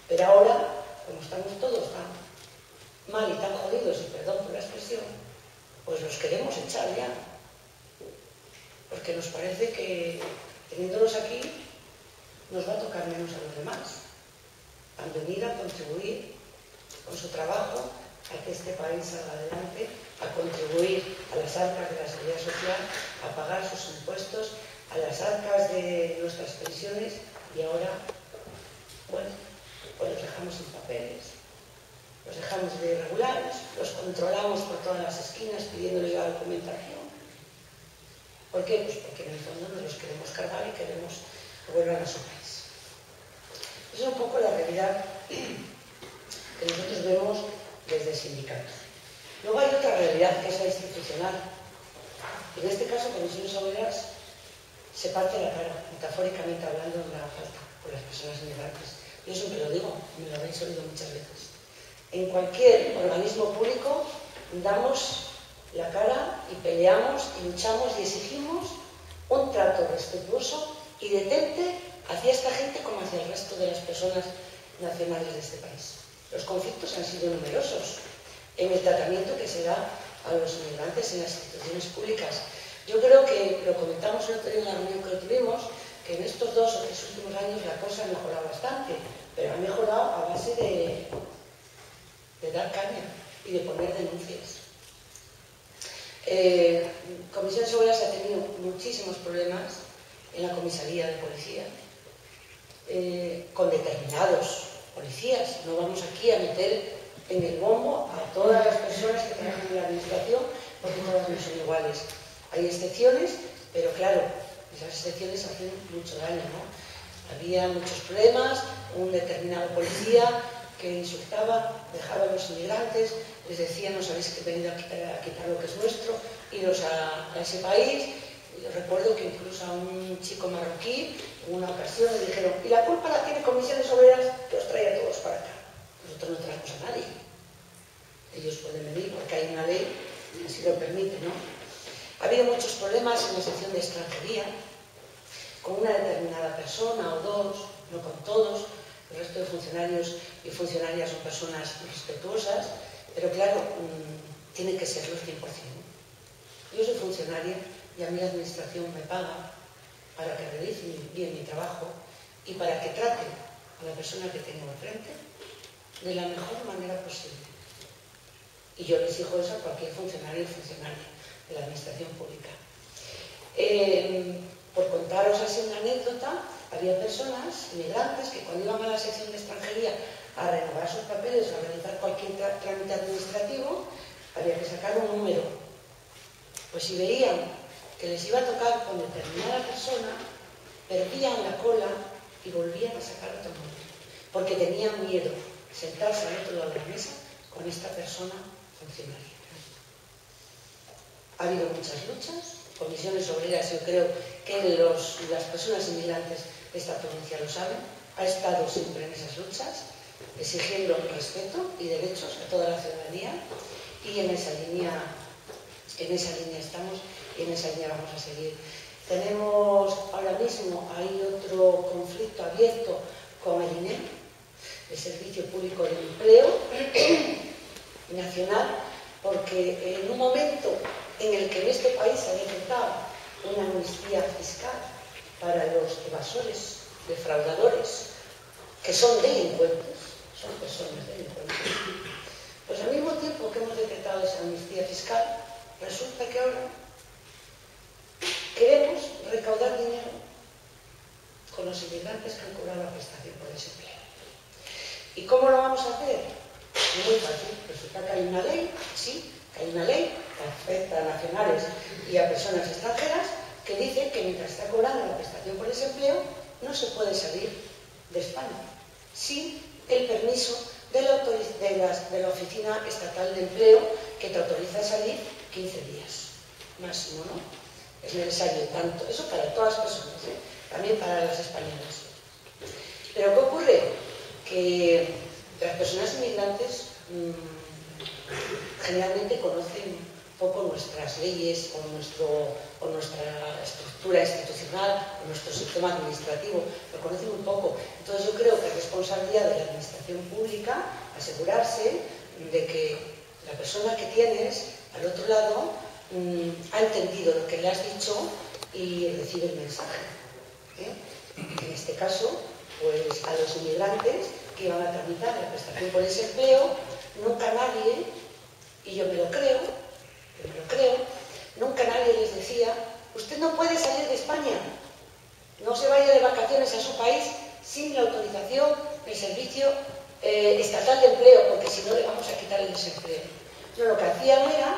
Pero ahora, como estamos todos tan mal y tan jodidos, y perdón por la expresión, pues los queremos echar ya. Porque nos parece que teniéndolos aquí nos va a tocar menos a los demás. Van a venir a contribuir con su trabajo a que este país salga adelante, a contribuir a las arcas de la seguridad social, a pagar sus impuestos, a las arcas de nuestras pensiones y ahora, bueno, pues los dejamos sin papeles, los dejamos de irregulares, los controlamos por todas las esquinas pidiéndoles la documentación. ¿Por qué? Pues porque en el fondo no los queremos cargar y queremos que vuelvan a su país. Esa es un poco la realidad que nosotros vemos desde el sindicato. Luego hay otra realidad que es la institucional. En este caso, Comisiones Obreras se parte la cara, metafóricamente hablando, de la falta por las personas inmigrantes. Yo siempre lo digo, me lo habéis oído muchas veces. En cualquier organismo público damos la cara y peleamos y luchamos y exigimos un trato respetuoso y detente hacia esta gente como hacia el resto de las personas nacionales de este país. Los conflictos han sido numerosos en el tratamiento que se da a los inmigrantes en las instituciones públicas. Yo creo que lo comentamos el otro día en la reunión que tuvimos, que en estos dos o tres últimos años la cosa ha mejorado bastante, pero ha mejorado a base de, dar caña y de poner denuncias. Eh, Comisión de Seguridad ha tenido muchísimos problemas en la comisaría de policía, eh, con determinados policías. No vamos aquí a meter en el bombo a todas las personas que trabajan en la administración, porque todas no son iguales. Hay excepciones, pero claro, esas excepciones hacen mucho daño, ¿no? Había muchos problemas, un determinado policía que insultaba, dejaba a los inmigrantes, les decía, no sabéis que he venido a quitar, lo que es nuestro, iros a, a ese país. Recuerdo que incluso a un chico marroquí, una ocasión, le dijeron, y la culpa la tiene comisiones obreras que os trae a todos para acá. Nosotros no traemos a nadie. Ellos pueden venir porque hay una ley que así lo permite, ¿no? Ha habido muchos problemas en la sección de extranjería, con una determinada persona o dos, no con todos. El resto de funcionarios y funcionarias son personas respetuosas, pero claro, mmm, tiene que serlo el 100%. Yo soy funcionaria y a mi administración me paga para que realice bien mi trabajo y para que trate a la persona que tengo enfrente de la mejor manera posible. Y yo les exijo eso a cualquier funcionario o funcionaria de la administración pública. Eh, por contaros así una anécdota, había personas, inmigrantes, que cuando iban a la sección de extranjería a renovar sus papeles o a realizar cualquier trámite administrativo, había que sacar un número. Pues si veían que les iba a tocar con determinada persona, perdían la cola y volvían a sacar otro número, porque tenían miedo sentarse al otro lado de la mesa con esta persona funcionaria. Ha habido muchas luchas, comisiones obreras, yo creo que las personas inmigrantes de esta provincia lo saben, ha estado siempre en esas luchas, exigiendo respeto y derechos a toda la ciudadanía y en esa línea, en esa línea estamos en esa línea vamos a seguir. Tenemos ahora mismo, hay otro conflicto abierto con el INE, el Servicio Público de Empleo Nacional, porque en un momento en el que en este país se ha decretado una amnistía fiscal para los evasores, defraudadores, que son delincuentes, son personas delincuentes, pues al mismo tiempo que hemos decretado esa amnistía fiscal, resulta que ahora queremos recaudar dinero con los inmigrantes que han cobrado la prestación por desempleo. ¿Y cómo lo vamos a hacer? Muy fácil. Resulta que hay una ley, sí, hay una ley que afecta a nacionales y a personas extranjeras que dice que mientras está cobrando la prestación por desempleo no se puede salir de España sin el permiso de la, Oficina Estatal de Empleo que te autoriza a salir 15 días máximo, ¿no? Es necesario tanto, eso para todas las personas, ¿eh? también para las españolas. Pero ¿qué ocurre? Que las personas inmigrantes mmm, generalmente conocen poco nuestras leyes o, nuestro, nuestra estructura institucional o nuestro sistema administrativo, lo conocen un poco. Entonces yo creo que es responsabilidad de la administración pública asegurarse de que la persona que tienes al otro lado mmm, ha entendido lo que le has dicho y recibe el mensaje. ¿eh? En este caso, pues a los inmigrantes que iban a tramitar la prestación por desempleo, nunca nadie, y yo me lo creo, yo me lo creo, nunca nadie les decía, usted no puede salir de España, no se vaya de vacaciones a su país sin la autorización del servicio eh, estatal de empleo, porque si no le vamos a quitar el desempleo. Yo lo que hacía era,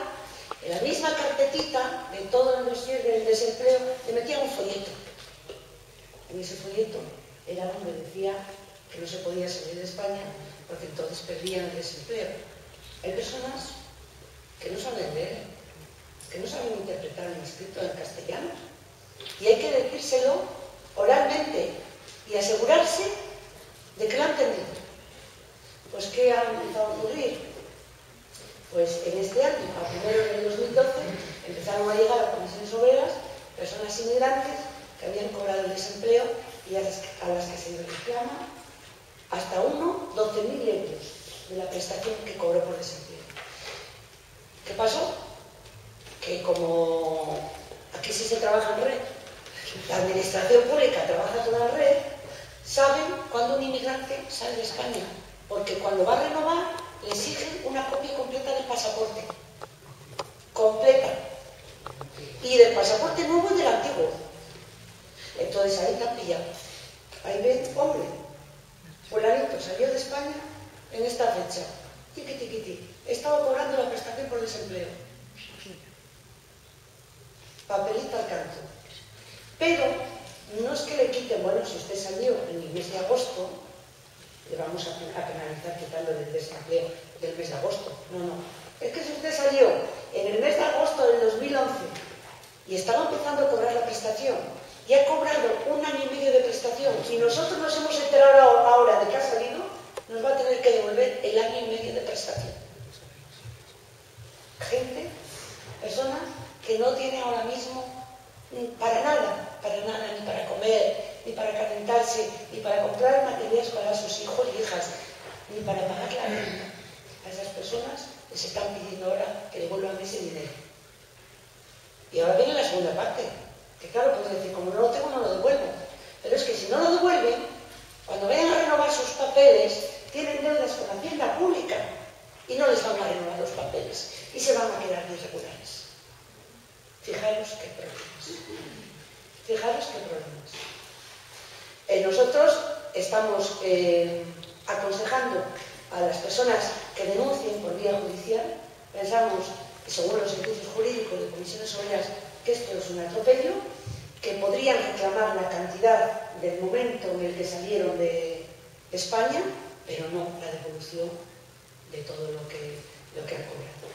en la misma carpetita de todo el dossier del desempleo, le metía un folleto. En ese folleto era donde decía que no se podía salir de España porque entonces perdían el desempleo. Hay personas que no saben leer, que no saben interpretar el escrito en castellano y hay que decírselo oralmente y asegurarse de que lo han entendido. Pues, ¿qué ha empezado a ocurrir? Pues en este año, a primeros del 2012, empezaron a llegar a comisiones obreras personas inmigrantes que habían cobrado el desempleo y a las, que se les reclama hasta uno 12.000 euros de la prestación que cobró por desempleo. ¿Qué pasó? Que como aquí sí se trabaja en red, la administración pública trabaja toda la red, saben cuándo un inmigrante sale de España, porque cuando va a renovar le exigen una copia completa del pasaporte. Completa. Y del pasaporte nuevo y del antiguo. Entonces ahí pillado. Ahí ven, hombre, fulanito salió de España en esta fecha. Tiqui, tiqui, tiqui. Estaba cobrando la prestación por desempleo. Papelito al canto. Pero no es que le quiten, bueno, si usted salió en el mes de agosto, le vamos a, penalizar quitando el desempleo del mes de agosto. No, no. Es que si usted salió en el mes de agosto del 2011 y estaba empezando a cobrar la prestación y ha cobrado un año y medio de prestación y nosotros nos hemos enterado ahora de que ha salido, nos va a tener que devolver el año y medio de prestación. Gente, personas que no tienen ahora mismo para nada, para nada, ni para comer, ni para calentarse, ni para comprar materiales para sus hijos y hijas, ni para pagar la renta. A esas personas les están pidiendo ahora que devuelvan ese dinero. Y ahora viene la segunda parte, que claro, pueden decir, como no lo tengo, no lo devuelvo. Pero es que si no lo devuelven, cuando vayan a renovar sus papeles, tienen deudas con la Hacienda Pública y no les van a renovar los papeles y se van a quedar irregulares. Fijaros qué problemas. Fijaros qué problemas. Eh, nosotros estamos eh, aconsejando a las personas que denuncien por vía judicial. Pensamos, según los servicios jurídicos de comisiones obreras, que esto es un atropello, que podrían reclamar la cantidad del momento en el que salieron de España, pero no la devolución de todo lo que, lo que han cobrado.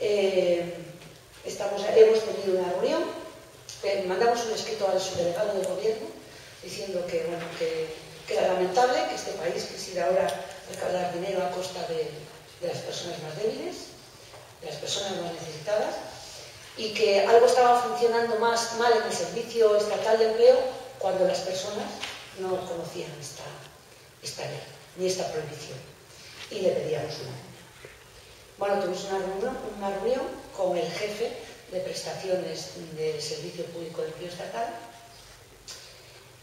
Eh, hemos tenido una reunión, mandamos un escrito al subdelegado del gobierno diciendo que, bueno, que, que, era lamentable que este país quisiera ahora recaudar dinero a costa de, de las personas más débiles, de las personas más necesitadas, y que algo estaba funcionando más mal en el servicio estatal de empleo cuando las personas no conocían esta, esta ley ni esta prohibición. Y le pedíamos una. Bueno, tuvimos reunión, una reunión con el jefe de prestaciones del Servicio Público de Empleo Estatal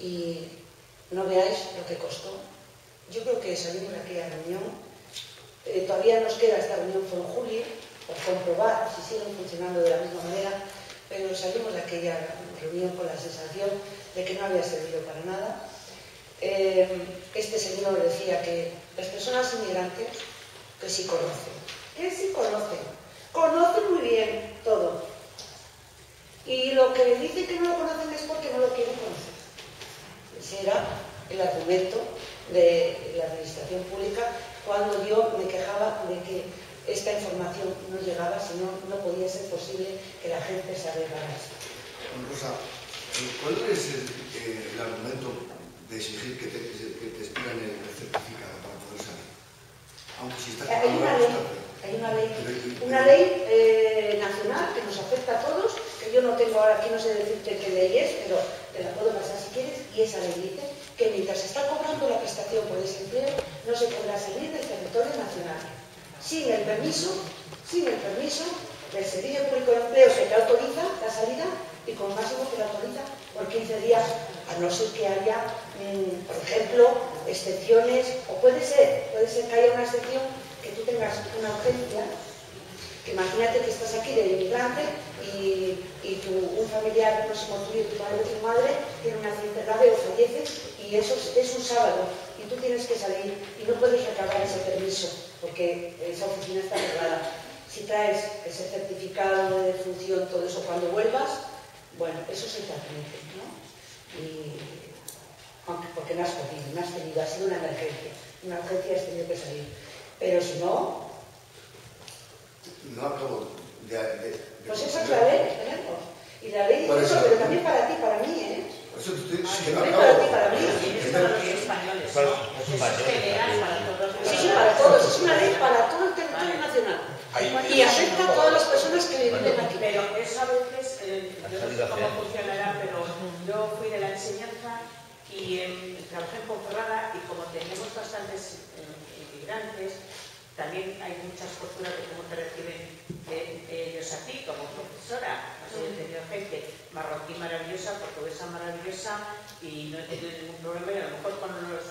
y no veáis lo que costó. Yo creo que salimos de aquella reunión, eh, todavía nos queda esta reunión en julio, por comprobar si siguen funcionando de la misma manera, pero salimos de aquella reunión con la sensación de que no había servido para nada. Eh, este señor decía que las personas inmigrantes que sí conocen, que sí conocen, conocen muy bien todo. Y lo que dicen que no lo conocen es porque no lo quieren conocer. Era el argumento de la administración pública cuando yo me quejaba de que esta información no llegaba, si no, no podía ser posible que la gente se arreglara. Rosa, ¿cuál es el, eh, el argumento de exigir que te, que te expidan el certificado para poder salir? Aunque si estás hay una ley, Hay una ley, una ley eh, nacional que nos afecta a todos, que yo no tengo ahora aquí, no sé decirte qué ley es, pero te la puedo pasar si quieres, y esa ley dice que mientras se está cobrando la prestación por desempleo, no se podrá salir del territorio nacional. Sin el permiso, sin el permiso del Servicio Público de Empleo se te autoriza la salida y con máximo que la autoriza por 15 días, a no ser que haya, mm, por ejemplo, excepciones, o puede ser, puede ser que haya una excepción tengas una urgencia, que imagínate que estás aquí de inmigrante y, tu, un familiar próximo tuyo, tu padre o tu madre, tiene un accidente grave o fallece y eso es, es un sábado y tú tienes que salir y no puedes recabar ese permiso porque esa oficina está cerrada. Si traes ese certificado de defunción, todo eso, cuando vuelvas, bueno, eso se te admite, ¿no? Y, aunque porque no has podido, no has tenido, ha sido una emergencia. Una urgencia has tenido que salir. Pero si no, No acabo de... de, de pues esa es la ley que tenemos. Y la ley dice eso, pero también para ti, para mí, ¿eh? Eso te estoy... sí, no También acabo. para ti, para mí. Tienes todos los españoles, Eso es es general para todos. Sí, sí, para todos. Es una ley para todo el territorio nacional. Y afecta a todas las personas que viven aquí. Pero eso a veces, eh, yo no sé cómo funcionará, pero yo fui de la enseñanza y em, trabajé en Ponferrada y como tenemos bastantes eh, también hay muchas posturas de cómo te reciben ellos a ti como profesora. O sea, tenido gente marroquí maravillosa, portuguesa maravillosa y no he tenido ningún problema y a lo mejor con los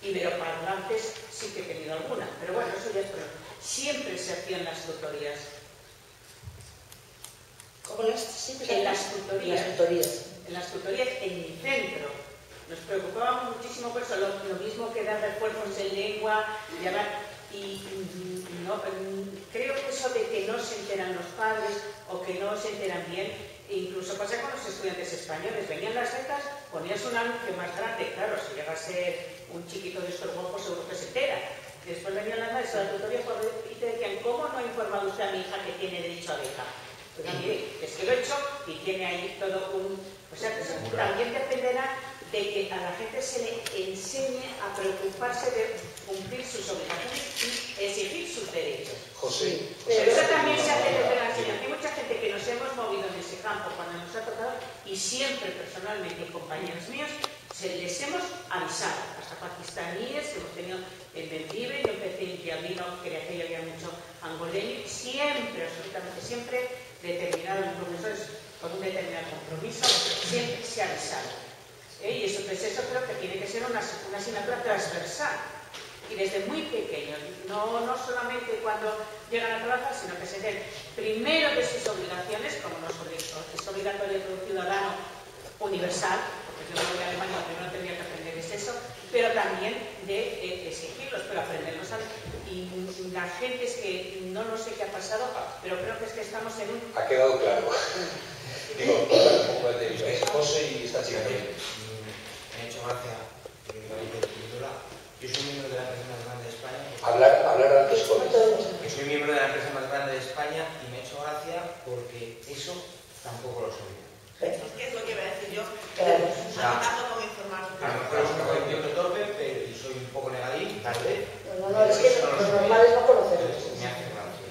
iberoparlantes sí que he tenido alguna. Pero bueno, eso ya es problema. Siempre se hacían las tutorías. Como las, siempre En las tutorías. En las tutorías. en las tutorías en mi centro. Nos preocupábamos muchísimo por eso, lo, lo mismo que dar refuerzos en lengua, y, y, no, creo que eso de que no se enteran los padres o que no se enteran bien, e incluso pasa con los estudiantes españoles, venían las becas, ponías un anuncio más grande, claro, si llega a ser un chiquito de estos guapos seguro que se entera. Después venían las a la tutoría y te decían, ¿cómo no ha informado usted a mi hija que tiene derecho a beca? Pues mire, es que lo he hecho y tiene ahí todo un... O sea, que también dependerá de que a la gente se le enseñe a preocuparse de cumplir sus obligaciones y exigir sus derechos. José, Pero eso también se hace desde la enseñanza. Hay mucha gente que nos hemos movido en ese campo cuando nos ha tocado y siempre personalmente y compañeros míos se les hemos avisado. Hasta pakistaníes que hemos tenido en Benvibre, yo empecé en Tiamino, que de aquello había mucho angoleño, siempre, absolutamente siempre, determinados profesores con un determinado compromiso, siempre se ha avisado. ¿Eh? Y eso, pues eso creo que tiene que ser una, una asignatura transversal. Y desde muy pequeños, no, no solamente cuando llegan a trabajar, sino que se den primero de sus obligaciones, como no es obli- es obligatorio de un ciudadano universal, porque yo voy a Alemania, primero que tendría que aprender es eso, pero también de exigirlos, pero aprenderlos. Y la gente es que no, no sé qué ha pasado, pero creo que es que estamos en un ha quedado claro. Digo, un poco de es José y esta chica también. Pintura. Yo soy miembro de la empresa más grande de España. Hablar, hablar antes con Yo soy miembro de la empresa más grande de España y me ha hecho gracia porque eso tampoco lo sabía. ¿Qué es lo que iba a decir yo? Claro. A mí tampoco me informaron. A lo mejor es un conocimiento torpe pero, y soy un poco negadín, tal vez. No, no, es que Eso lo lo normal es no sabía. conocerlos. Me hace gracia.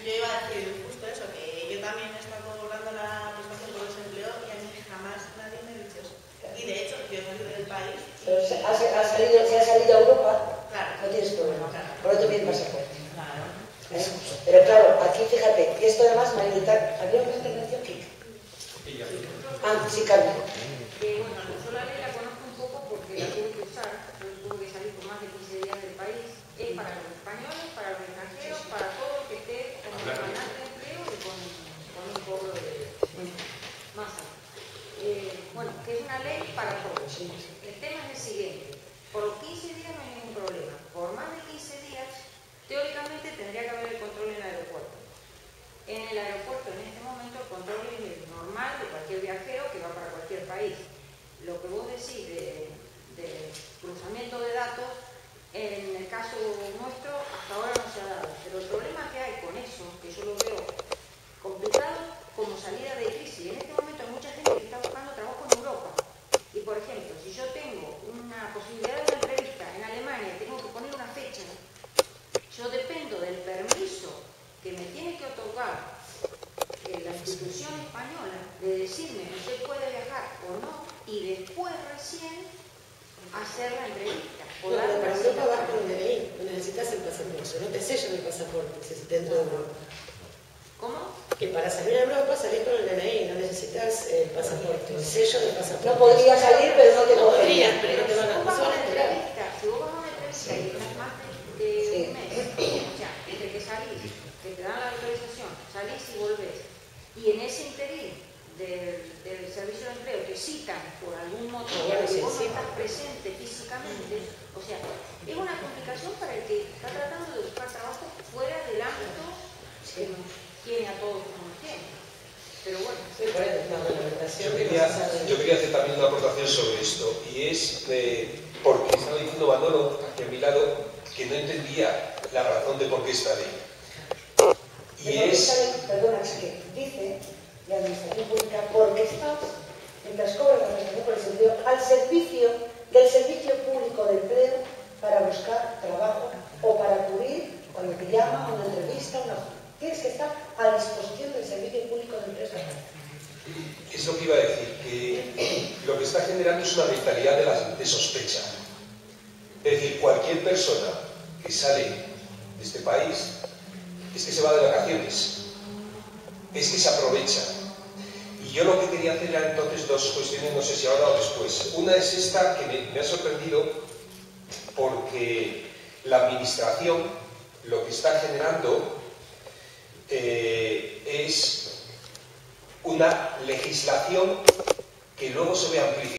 Yo iba a decir justo eso, que yo también he estado cobrando la prestación por desempleo y a mí jamás nadie me ha dicho eso. Y de hecho, yo he salido del país y... Pero se- has, has salido, si has salido a Europa, Claro. no tienes problema. Por viene el pasaporte. Claro. ¿eh? Pero claro, aquí fíjate, y esto además me ha invitado, ¿había una intervención, Kik? Ah, sí, Carmen. Eh, bueno, yo la ley la conozco un poco porque la tuve que usar, yo tuve que salir por más de 15 días del país. Es para los españoles, para los extranjeros, para todo el que esté con demandante de empleo y con, con un cobro de masa. Eh, bueno, que es una ley para todos. El tema es el siguiente. Por los 15 días no hay ningún problema. Por más de 15 días, teóricamente tendría que haber el control en el aeropuerto. En el aeropuerto en este momento el control es normal de cualquier viajero que va para cualquier país. Lo que vos decís de, de cruzamiento de datos, en el caso nuestro hasta ahora no se ha dado. Pero el problema que hay con eso, que yo lo veo complicado como salida de crisis, en este momento hay mucha gente que está buscando trabajo y por ejemplo, si yo tengo una posibilidad de una entrevista en Alemania, tengo que poner una fecha, yo dependo del permiso que me tiene que otorgar eh, la institución española de decirme que usted puede viajar o no y después recién hacer la entrevista. O no, para Europa vas con un DNI, necesitas el pasaporte, no te sellan el pasaporte si dentro de Europa. ¿Cómo? Que para salir a Europa salís con el DNI, no necesitas el pasaporte, el sello del pasaporte. No podría salir, pero no te Podrías, pero no te van a Si vos vas a una entrevista, si vos vas a una entrevista y estás más de, un mes, entre que salís, que te dan la autorización, salís y volvés, y en ese interín del, del servicio de empleo te citan por algún motivo que sí, vos no estás presente físicamente, o sea, es una complicación para el que está tratando de buscar trabajo fuera del ámbito que tiene a todos como nos tiene. Pero bueno, Sí, Yo que quería, yo quería hacer también una aportación sobre esto, y es eh, porque estaba diciendo Manolo, aquí a mi lado, que no entendía la razón de por qué esta ley. Y De es... ley, perdona, es que dice la administración pública porque estás, mientras cobras la prestación por desempleo, al servicio del servicio público de empleo para buscar trabajo o para acudir cuando te llaman a una entrevista, una... tienes que estar a disposición del servicio público de empleo estatal. Es lo que iba a decir, que lo que está generando es una mentalidad de, sospecha. Es decir, cualquier persona que sale de este país es que se va de vacaciones, es que se aprovecha. Y yo lo que quería hacer era entonces dos cuestiones, no sé si ahora o después. Una es esta que me ha sorprendido porque la administración lo que está generando eh, es una legislación que luego se ve amplificada.